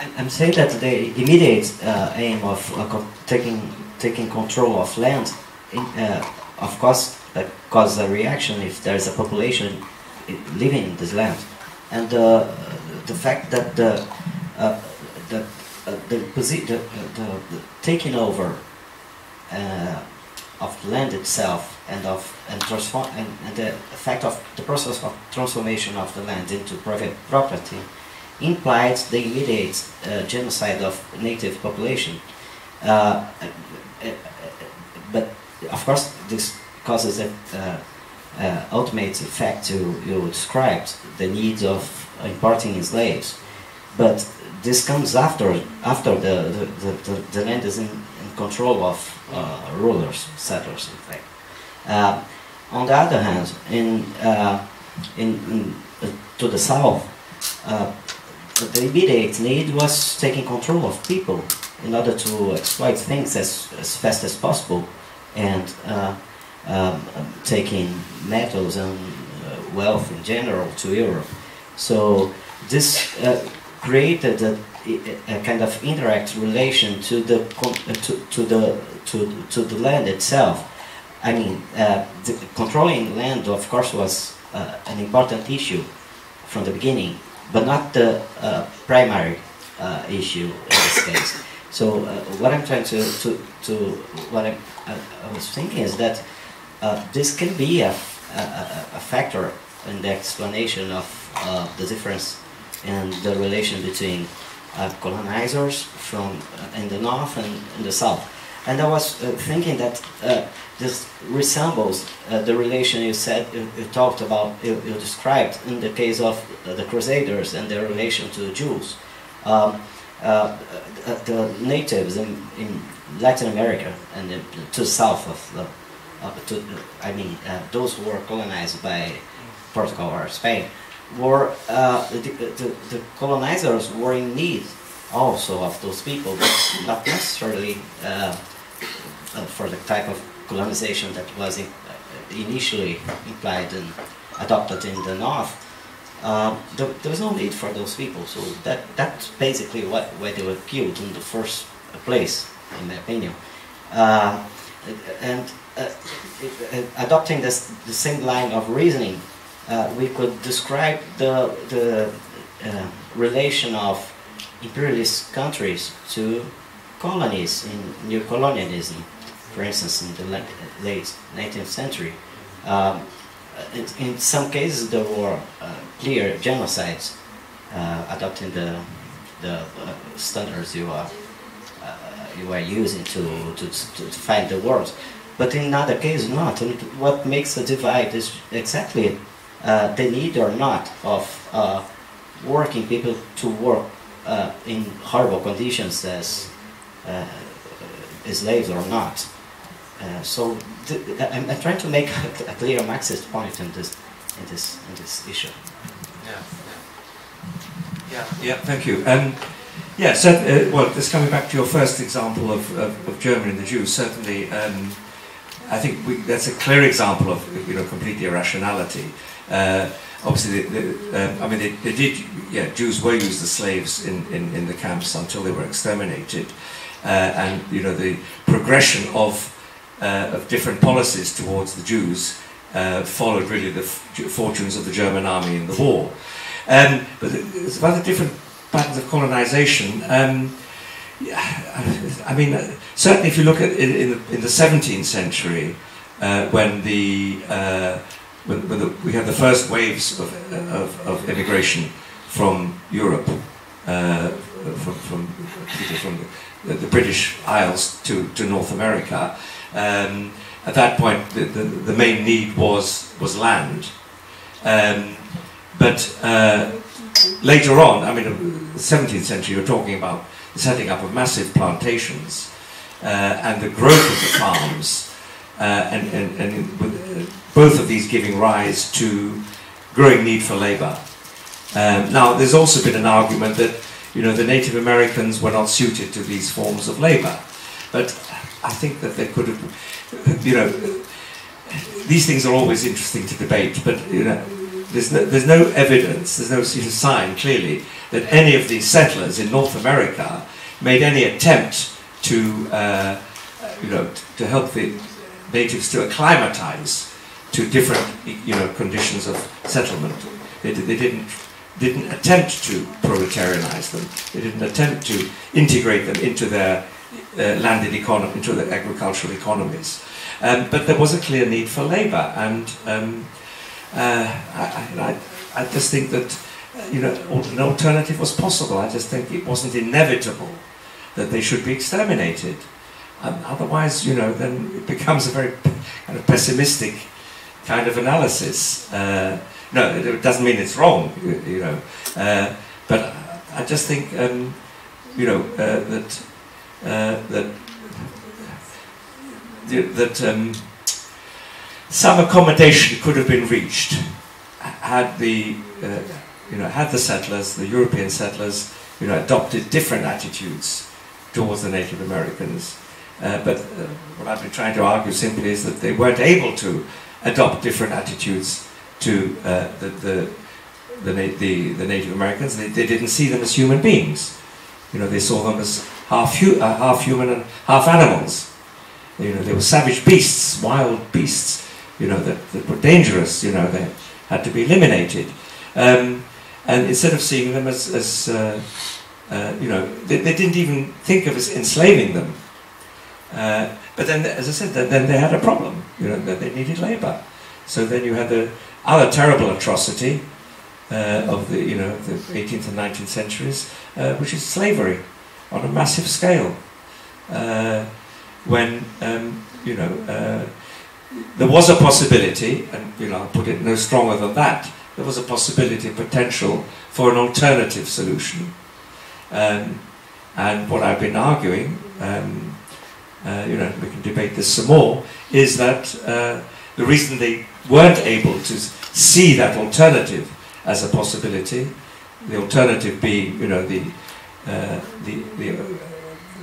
I'm- I'm saying that the immediate uh, aim of uh, taking taking control of land, in, uh, of course, uh, causes a reaction if there is a population living in this land, and uh, the fact that the uh, the uh, the, the, the, the taking over uh, of the land itself and of and transform and, and the effect of the process of transformation of the land into private property implied the immediate uh, genocide of native population. Uh, uh, uh, but of course, this causes a uh, uh, ultimate effect you, you described, the need of importing slaves. But this comes after after the, the, the, the, land is in, in control of rulers, settlers, in fact. Uh, on the other hand, in, uh, in, in to the south, uh, the immediate need was taking control of people in order to exploit things as, as fast as possible and uh, um, taking metals and uh, wealth in general to Europe. So this created a, a kind of indirect relation to the to, to the to, to the land itself. I mean, uh, controlling land, of course, was uh, an important issue from the beginning, but not the uh, primary uh, issue in this case. So uh, what I'm trying to, to, to what I'm, I, I was thinking is that uh, this can be a, a, a factor in the explanation of uh, the difference in the relation between uh, colonizers from uh, in the north and in the south. And I was uh, thinking that uh, this resembles uh, the relation you said, you, you talked about, you, you described in the case of the Crusaders and their relation to the Jews. Um, uh, uh, the natives in, in Latin America and to the south of the, uh, to, I mean, uh, those who were colonized by Portugal or Spain, were uh, the, the, the colonizers were in need also of those people, but not necessarily for the type of colonization that was in, uh, initially implied and adopted in the north. Um, there, there was no need for those people, so that that's basically what why they were killed in the first place, in my opinion. Uh, and uh, uh, adopting this the same line of reasoning, uh, we could describe the the uh, relation of imperialist countries to colonies in new colonialism, for instance, in the la- late 19th century. Um, in, in some cases, there were uh, clear genocides uh, adopting the the uh, standards you are uh, you are using to, to, to, to find the words. But in other cases, not. And what makes the divide is exactly uh, the need or not of uh, working people to work uh, in horrible conditions as uh, slaves or not. Uh, so th- I'm, I'm trying to make a, a clear Marxist point in this, in this, in this issue. Yeah, yeah, yeah. Thank you. Um, yeah, so, uh, well, just coming back to your first example of, of, of Germany and the Jews, certainly, um, I think we, that's a clear example of you know complete irrationality. Uh, obviously, the, the, um, I mean, they, they did. Yeah, Jews were used as slaves in, in, in the camps until they were exterminated, uh, and you know the progression of uh, of different policies towards the Jews uh, followed really the fortunes of the German army in the war. Um, but there's about the different patterns of colonization. Um, I mean, uh, certainly if you look at in, in, the, in the 17th century, uh, when the uh, when, when the, we had the first waves of, of, of immigration from Europe, uh, from, from, from the, the British Isles to, to North America, um, at that point the, the, the main need was, was land. Um, but uh, later on, I mean, the 17th century, you're talking about the setting up of massive plantations uh, and the growth of the farms, uh, and, and, and uh, both of these giving rise to growing need for labour. Um, now, there's also been an argument that you know the Native Americans were not suited to these forms of labour, but I think that they could have, you know, these things are always interesting to debate, but you know, there's no, there's no evidence, there's no sort of sign clearly that any of these settlers in North America made any attempt to, uh, you know, to help the natives to acclimatize to different, you know, conditions of settlement. They, they didn't didn't attempt to proletarianize them. They didn't attempt to integrate them into their landed economy, into the agricultural economies. Um, but there was a clear need for labour, and um, uh, I, I, I just think that uh, you know an alternative was possible. I just think it wasn't inevitable that they should be exterminated. Um, otherwise, you know, then it becomes a very kind of pessimistic kind of analysis. Uh, no, it doesn't mean it's wrong, you, you know. Uh, but I just think, um, you know, uh, that uh, that that um, some accommodation could have been reached had the uh, you know had the settlers, the European settlers, you know, adopted different attitudes towards the Native Americans. Uh, but uh, what I've been trying to argue simply is that they weren't able to adopt different attitudes to uh, the, the, the, the, the, Native Americans. They, they, didn't see them as human beings. You know, they saw them as half, hu- uh, half human and half animals. You know, they were savage beasts, wild beasts, you know, that, that were dangerous, you know, they had to be eliminated. Um, and instead of seeing them as, as uh, uh, you know, they, they, didn't even think of as enslaving them. Uh, but then, as I said, then, they had a problem, you know, that they needed labour. So then you had the other terrible atrocity uh, of the you know the 18th and 19th centuries, uh, which is slavery on a massive scale. Uh, when um, you know uh, there was a possibility, and you know I'll put it no stronger than that, there was a possibility, potential for an alternative solution. Um, and what I've been arguing, um, uh, you know, we can debate this some more, is that uh, the reason they weren't able to see that alternative as a possibility. The alternative being, you know, the uh, the, the,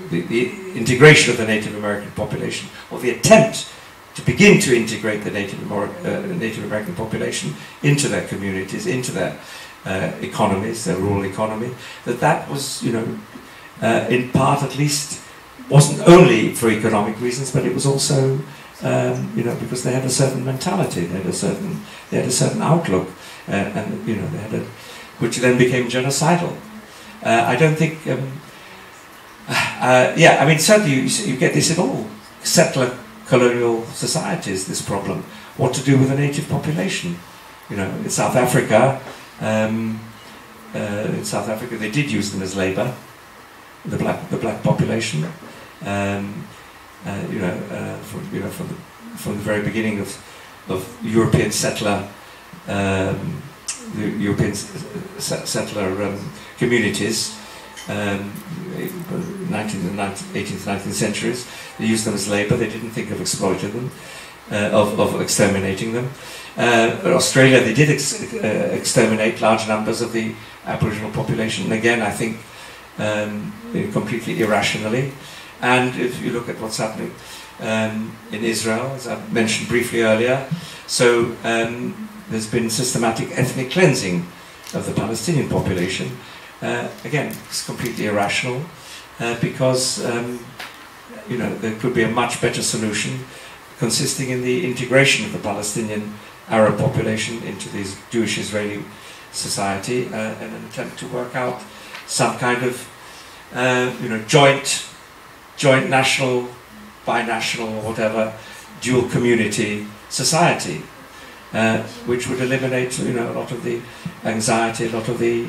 the, the integration of the Native American population, or the attempt to begin to integrate the Native, uh, Native American population into their communities, into their uh, economies, their rural economy, that that was, you know, in part at least, wasn't only for economic reasons, but it was also, um, you know, because they had a certain mentality, they had a certain, they had a certain outlook, uh, and you know, they had a, which then became genocidal. Uh, I don't think, um, uh, yeah, I mean, certainly you, you get this in all settler colonial societies, this problem. What to do with the native population? You know, in South Africa, um, uh, in South Africa, they did use them as labour, the black, the black population. Um, uh, you know, uh, from, you know, from the, from the very beginning of, of European settler, um, the European settler um, communities, um, 19th and 19th, 18th, 19th centuries. They used them as labour. They didn't think of exploiting them, uh, of, of exterminating them. Uh, Australia, they did ex- uh, exterminate large numbers of the Aboriginal population. And again, I think um, completely irrationally. And if you look at what's happening um, in Israel, as I mentioned briefly earlier, so um, there's been systematic ethnic cleansing of the Palestinian population. Uh, again, it's completely irrational uh, because um, you know there could be a much better solution consisting in the integration of the Palestinian Arab population into this Jewish-Israeli society uh, in an attempt to work out some kind of uh, you know joint joint national binational whatever dual community society uh, which would eliminate you know a lot of the anxiety a lot of the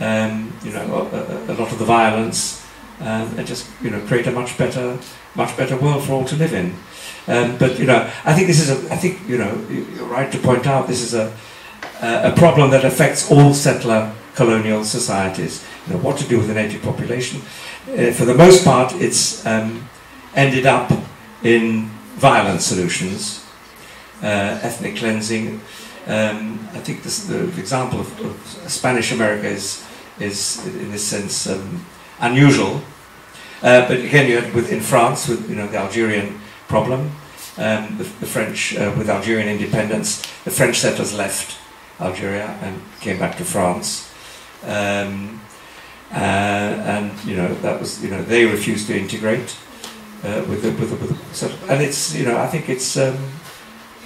um, you know a, a, lot of the violence um, and just you know create a much better much better world for all to live in. Um, but you know I think this is a I think you know you're right to point out this is a a problem that affects all settler colonial societies. You know what to do with the native population? Uh, for the most part it's um, ended up in violent solutions uh, ethnic cleansing um, I think this, the, example of, of Spanish America is, is in this sense um, unusual. Uh, but again, you had in France with you know the Algerian problem, um, the, the French uh, with Algerian independence, the French settlers left Algeria and came back to France. Um, uh, and you know that was you know they refused to integrate uh, with the with the, with the and it's you know I think it's um,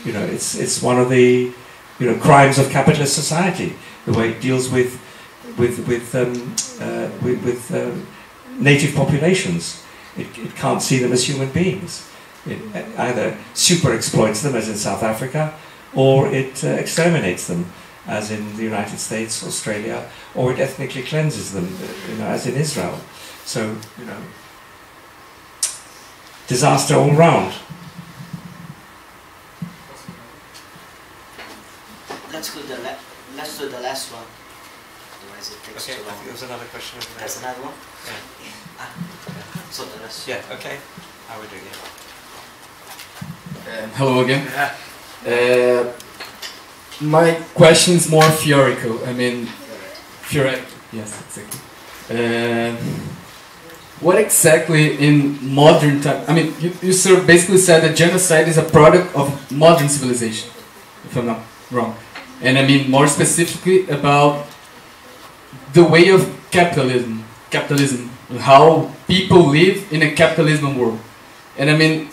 you know it's it's one of the you know crimes of capitalist society the way it deals with with with um, uh, with, with um, native populations. It, it can't see them as human beings. It either super exploits them as in South Africa or it uh, exterminates them as in the United States Australia or it ethnically cleanses them uh, you know as in Israel. So you know disaster all round Let's do the la- let's do the last one. Otherwise it takes Okay, too I think there was another question there. There's another one? Yeah. Ah, so the rest. Yeah, okay. How are we doing it? Um, hello again. Yeah. Uh, my question is more theoretical. I mean, theoretical. Yes, exactly. Uh, what exactly in modern time? I mean, you, you sort of basically said that genocide is a product of modern civilization, if I'm not wrong. And I mean more specifically about the way of capitalism, capitalism, how people live in a capitalism world. And I mean,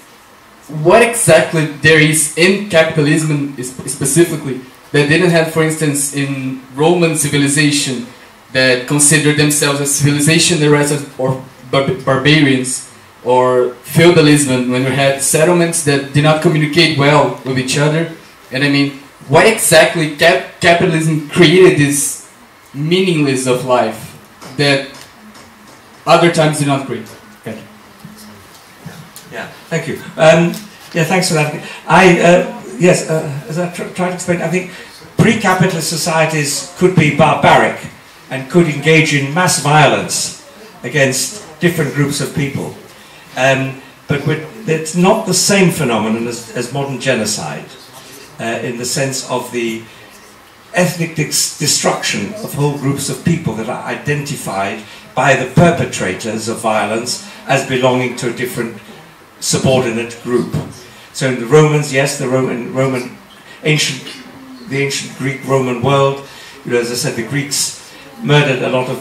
what exactly there is in capitalism specifically that didn't have, for instance, in Roman civilization that considered themselves as civilization, the rest of, or bar- barbarians, or feudalism when we had settlements that did not communicate well with each other. And I mean, why exactly cap- capitalism created this meaningless of life that other times did not create? Thank you. Yeah, thank you. Um, yeah, thanks for that. I uh, yes, uh, as I tr- tried to explain, I think pre-capitalist societies could be barbaric and could engage in mass violence against different groups of people, um, but it's not the same phenomenon as, as modern genocide, in the sense of the ethnic destruction of whole groups of people that are identified by the perpetrators of violence as belonging to a different subordinate group. So in the Romans, yes, the Roman, Roman ancient, the ancient Greek Roman world, you know, as I said, the Greeks murdered a lot of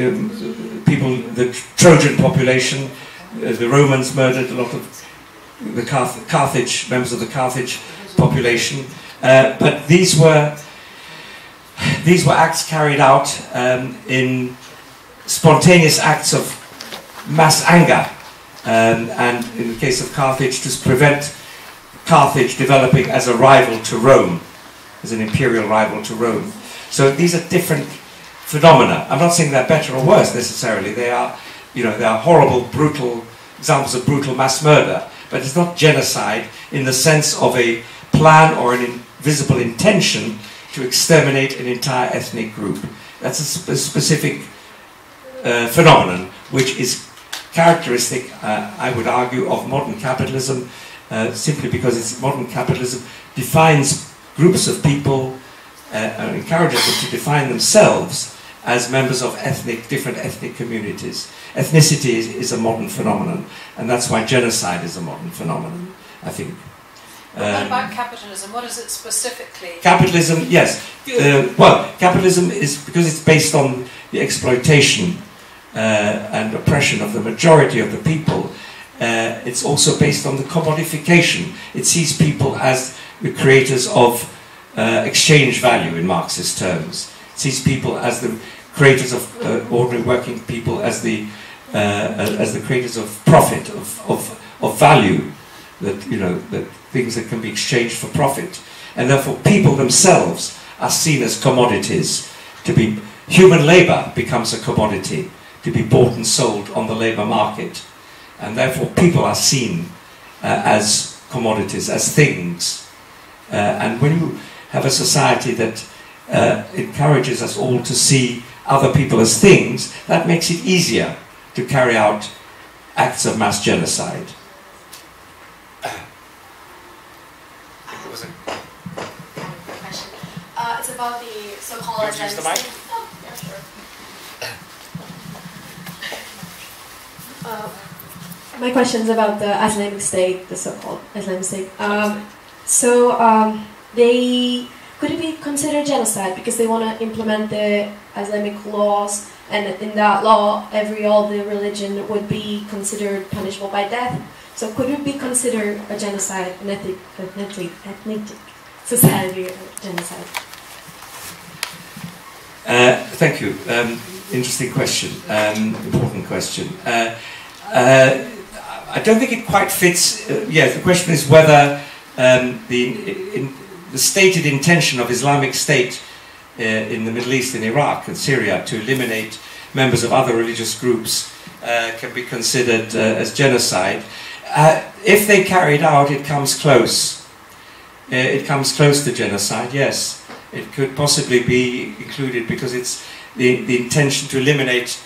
um, people, the Trojan population, uh, the Romans murdered a lot of the Carth- Carthage, members of the Carthage population. Uh, but these were these were acts carried out um, in spontaneous acts of mass anger, um, and in the case of Carthage, to prevent Carthage developing as a rival to Rome, as an imperial rival to Rome. So these are different phenomena. I'm not saying they're better or worse necessarily. They are, you know, they are horrible, brutal examples of brutal mass murder. But it's not genocide in the sense of a plan or an invisible intention to exterminate an entire ethnic group. That's a, sp- specific uh, phenomenon which is characteristic, uh, I would argue, of modern capitalism, uh, simply because it's modern capitalism defines groups of people uh, and encourages them to define themselves as members of ethnic, different ethnic communities. Ethnicity is, is a modern phenomenon, and that's why genocide is a modern phenomenon, I think. What Um, about capitalism? What is it specifically? Capitalism, yes. Uh, well, capitalism is because it's based on the exploitation uh, and oppression of the majority of the people. Uh, it's also based on the commodification. It sees people as the creators of uh, exchange value in Marxist terms. It sees people as the creators of uh, ordinary working people as the uh, as the creators of profit of, of, of value that you know that things that can be exchanged for profit. And therefore people themselves are seen as commodities. To be human labor becomes a commodity to be bought and sold on the labor market. And therefore people are seen uh, as commodities as things. Uh, and when you have a society that uh, encourages us all to see other people as things that makes it easier to carry out acts of mass genocide Was it- question. Uh, it's about the so-called Want to use the mic? Oh, yeah, sure. Uh, my question is about the Islamic State, the so-called Islamic State. Um, so um, they could it be considered genocide because they want to implement the Islamic laws, and in that law, every all the religion would be considered punishable by death. So could it be considered a genocide, an ethnic, ethnic, ethnic society genocide? Uh, thank you. Um, interesting question. Um, important question. Uh, uh, I don't think it quite fits. Uh, yeah, the question is whether um, the, in, the stated intention of Islamic State uh, in the Middle East, in Iraq and Syria, to eliminate members of other religious groups uh, can be considered uh, as genocide. If they carry it out, it comes close. It comes close to genocide, yes. It could possibly be included because it's the, the intention to eliminate,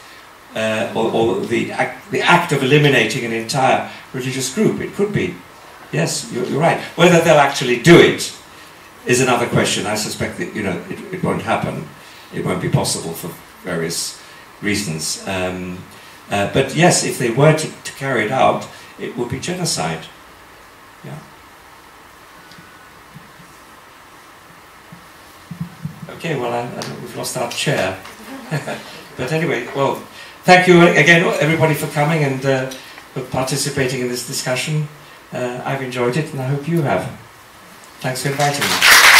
uh, or, or the, act, the act of eliminating an entire religious group. It could be. Yes, you're, you're right. Whether they'll actually do it is another question. I suspect that you know it, it won't happen. It won't be possible for various reasons. Um, uh, but yes, if they were to, to carry it out, it would be genocide. Yeah. Okay, well, I, I, we've lost our chair. but anyway, well, thank you again, everybody, for coming and uh, for participating in this discussion. Uh, I've enjoyed it, and I hope you have. Thanks for inviting me.